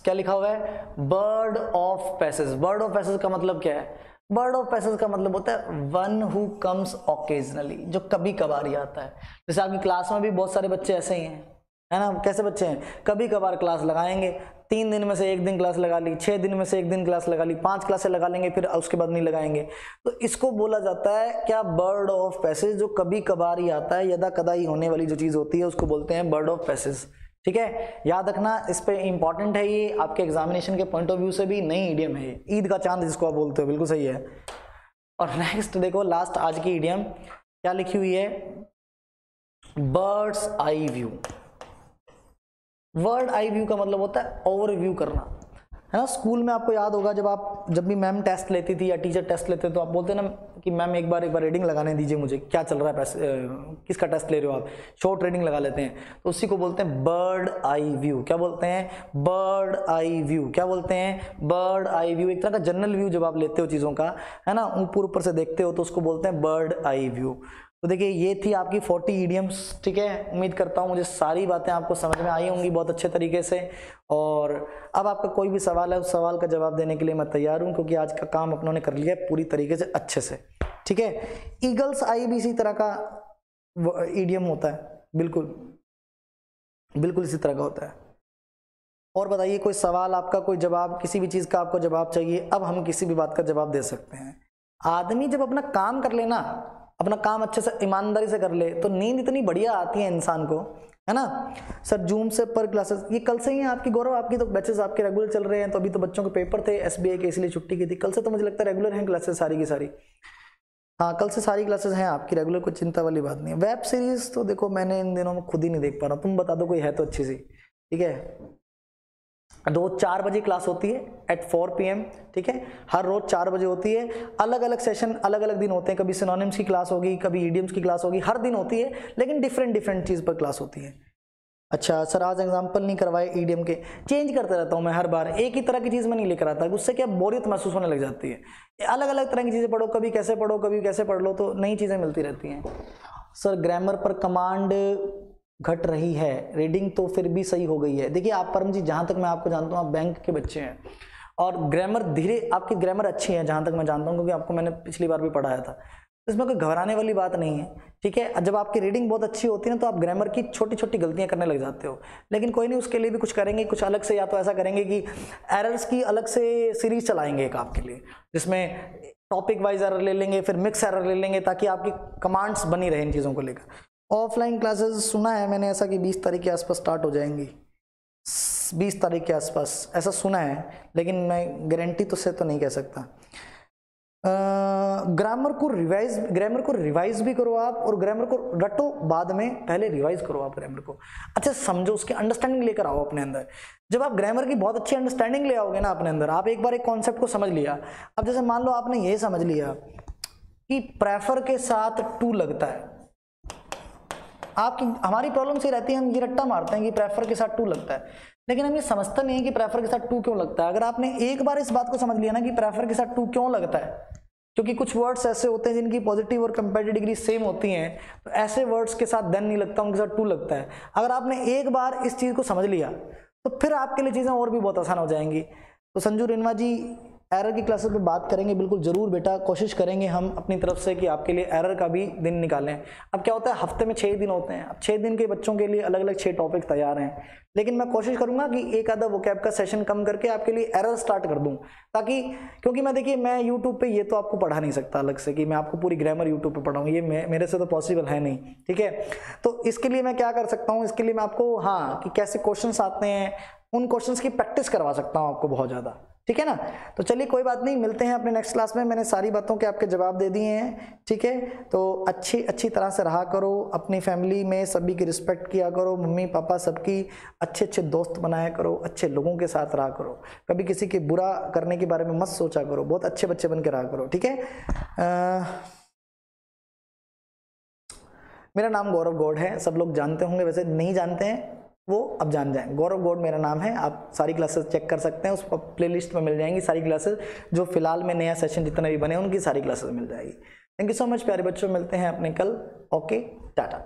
क्या लिखा हुआ है? Bird of passage bird of passage का मतलब क्या है? बर्ड ऑफ़ पैसेज का मतलब होता है वन हु कम्स ओकेजनली जो कभी कभार ही आता है। जैसे आपकी क्लास में भी बहुत सारे बच्चे ऐसे ही हैं। है ना? कैसे बच्चे हैं? कभी कभार क्लास लगाएँगे, तीन दिन में से एक दिन क्लास लगा ली, छह दिन में से एक दिन क्लास लगा ली, पाँच क्लासें लगा लेंगे, फिर उसके बाद नहीं लगाएँगे। तो इसको बोला जाता है, क्या बर्ड ऑफ़ पैसेज जो कभी कभार ही आता है यदा कदा ही होने वाली जो चीज़ होती है, उसको बोलते हैं बर्ड ऑफ़ पैसेज ठीक है? याद रखना, इस पर इंपॉर्टेंट है ये, आपके एग्जामिनेशन के पॉइंट ऑफ़ व्यू से भी, नई ईडियम है ईद का चाँद जिसको आप बोलते हो, बिल्कुल सही है। और नेक्स्ट देखो लास्ट आज की ईडियम क्या लिखी हुई है? Bird's eye view word eye view का मतलब होता है ओवर व्यू करना। है ना? स्कूल में आपको याद होगा जब आप, जब भी मैम टेस्ट लेती थी या टीचर टेस्ट लेते तो आप बोलते ना कि मैम एक बार एक बार रीडिंग लगाने दीजिए मुझे, क्या चल रहा है किसका टेस्ट ले रहे हो आप? शॉर्ट रीडिंग लगा लेते हैं। तो उसी को बोलते हैं बर्ड आई व्यू क्या बोलते हैं? बर्ड आई व्यू क्या बोलते हैं? बर्ड आई व्यू एक तरह का जनरल व्यू जब आप लेते हो चीज़ों का, है ना? ऊपर ऊपर से देखते हो तो उसको बोलते हैं बर्ड आई व्यू तो देखिए, ये थी आपकी 40 ईडियम्स ठीक है? उम्मीद करता हूँ मुझे सारी बातें आपको समझ में आई होंगी बहुत अच्छे तरीके से। और अब आपका कोई भी सवाल है, उस सवाल का जवाब देने के लिए मैं तैयार हूँ, क्योंकि आज का काम अपनों ने कर लिया है पूरी तरीके से अच्छे से, ठीक है? ईगल्स आई भी इसी तरह का ईडियम होता है, बिल्कुल बिल्कुल इसी तरह का होता है। और बताइए, कोई सवाल आपका, कोई जवाब, किसी भी चीज़ का आपको जवाब चाहिए, अब हम किसी भी बात का जवाब दे सकते हैं। आदमी जब अपना काम कर लेना अपना काम अच्छे से, ईमानदारी से कर ले तो नींद इतनी बढ़िया आती है इंसान को, है ना? सर जूम से पर क्लासेस ये कल से ही है आपकी, गौरव, आपकी तो बैचेस आपके रेगुलर चल रहे हैं तो अभी तो बच्चों के पेपर थे एसबीए के, इसलिए छुट्टी की थी। कल से तो मुझे लगता है रेगुलर हैं क्लासेस सारी की सारी। हाँ कल से सारी क्लासेस हैं आपकी रेगुलर कोई चिंता वाली बात नहीं है। वेब सीरीज़ तो देखो, मैंने इन दिनों में खुद ही नहीं देख पा रहा तुम बता दो, कोई है तो अच्छी सी, ठीक है? रोज चार बजे क्लास होती है एट फोर पी एम ठीक है? हर रोज चार बजे होती है। अलग अलग सेशन अलग अलग दिन होते हैं। कभी सिनोनिम्स की क्लास होगी, कभी ईडियम्स की क्लास होगी, हर दिन होती है, लेकिन डिफरेंट डिफरेंट चीज़ पर क्लास होती है। अच्छा सर आज एग्ज़ाम्पल नहीं करवाए ईडीएम के। चेंज करते रहता हूँ मैं हर बार। एक ही तरह की चीज़ मैं नहीं लेकर आता। उससे क्या बोरियत महसूस होने लग जाती है? अलग अलग तरह की चीज़ें पढ़ो। कभी कैसे पढ़ो, कभी कैसे पढ़ लो तो नई चीज़ें मिलती रहती हैं। सर ग्रामर पर कमांड घट रही है रीडिंग तो फिर भी सही हो गई है। देखिए आप परम जी जहाँ तक मैं आपको जानता हूँ, आप बैंक के बच्चे हैं। और ग्रामर धीरे, आपकी ग्रामर अच्छी है, जहाँ तक मैं जानता हूँ, क्योंकि आपको मैंने पिछली बार भी पढ़ाया था। इसमें कोई घबराने वाली बात नहीं है, ठीक है? जब आपकी रीडिंग बहुत अच्छी होती है ना तो आप ग्रामर की छोटी छोटी गलतियाँ करने लग जाते हो। लेकिन कोई नहीं, उसके लिए भी कुछ करेंगे, कुछ अलग से या तो ऐसा करेंगे कि एरर्स की अलग से सीरीज़ चलाएँगे एक आपके लिए, जिसमें टॉपिक वाइज एरर ले लेंगे, फिर मिक्स एरर ले लेंगे, ताकि आपकी कमांड्स बनी रहे इन चीज़ों को लेकर। ऑफलाइन क्लासेस सुना है मैंने ऐसा कि 20 तारीख के आसपास स्टार्ट हो जाएँगी। 20 तारीख के आसपास, ऐसा सुना है, लेकिन मैं गारंटी तो से तो नहीं कह सकता। ग्रामर को रिवाइज ग्रामर को रिवाइज भी करो आप और ग्रामर को रटो बाद में, पहले रिवाइज करो आप ग्रामर को। अच्छा समझो, उसकी अंडरस्टैंडिंग लेकर आओ अपने अंदर। जब आप ग्रामर की बहुत अच्छी अंडरस्टैंडिंग ले आओगे ना अपने अंदर, आप एक बार एक कॉन्सेप्ट को समझ लिया। अब जैसे मान लो आपने ये समझ लिया कि प्रेफर के साथ टू लगता है। आपकी, हमारी प्रॉब्लम से रहती है, हम ये रट्टा मारते हैं कि प्रेफर के साथ टू लगता है। लेकिन हम ये समझते नहीं है कि प्रेफर के साथ टू क्यों लगता है। अगर आपने एक बार इस बात को समझ लिया ना कि प्रेफर के साथ टू क्यों लगता है, क्योंकि कुछ वर्ड्स ऐसे होते हैं जिनकी पॉजिटिव और कंपेटिव डिग्री सेम होती हैं तो ऐसे वर्ड्स के साथ देन नहीं लगता, उनके साथ टू लगता है। अगर आपने एक बार इस चीज़ को समझ लिया तो फिर आपके लिए चीज़ें और भी बहुत आसान हो जाएँगी। तो संजू रेनवा जी एरर की क्लासेस पे बात करेंगे, बिल्कुल ज़रूर बेटा, कोशिश करेंगे हम अपनी तरफ़ से कि आपके लिए एरर का भी दिन निकालें। अब क्या होता है, हफ़्ते में छः दिन होते हैं। अब छः दिन के बच्चों के लिए अलग अलग छः टॉपिक तैयार हैं। लेकिन मैं कोशिश करूँगा कि एक आधा वो कैब का सेशन कम करके आपके लिए एरर स्टार्ट कर दूँ। ताकि, क्योंकि मैं, देखिए, मैं यूट्यूब पे ये तो आपको पढ़ा नहीं सकता अलग से कि मैं आपको पूरी ग्रामर यूट्यूब पे पढ़ाऊँ। ये मेरे से तो पॉसिबल है नहीं, ठीक है? तो इसके लिए मैं क्या कर सकता हूँ? इसके लिए मैं आपको हाँ कि कैसे क्वेश्चन आते हैं, उन क्वेश्चंस की प्रैक्टिस करवा सकता हूँ आपको बहुत ज़्यादा। ठीक है ना? तो चलिए कोई बात नहीं, मिलते हैं अपने नेक्स्ट क्लास में। मैंने सारी बातों के आपके जवाब दे दिए हैं, ठीक है? तो अच्छी अच्छी तरह से रहा करो, अपनी फैमिली में सभी की रिस्पेक्ट किया करो, मम्मी, पापा सबकी अच्छे अच्छे दोस्त बनाया करो, अच्छे लोगों के साथ रहा करो। कभी किसी के बुरा करने के बारे में मत सोचा करो, बहुत अच्छे बच्चे बन के रहा करो, ठीक है? मेरा नाम गौरव गौड़ है, सब लोग जानते होंगे, वैसे नहीं जानते हैं वो अब जान जाएँ। गौरव गौड मेरा नाम है, आप सारी क्लासेस चेक कर सकते हैं, उस प्ले लिस्ट में मिल जाएँगी सारी क्लासेस जो फ़िलहाल में नया सेशन जितने भी बने उनकी सारी क्लासेस मिल जाएगी। थैंक यू सो मच प्यारे बच्चों, मिलते हैं अपने कल। ओके टाटा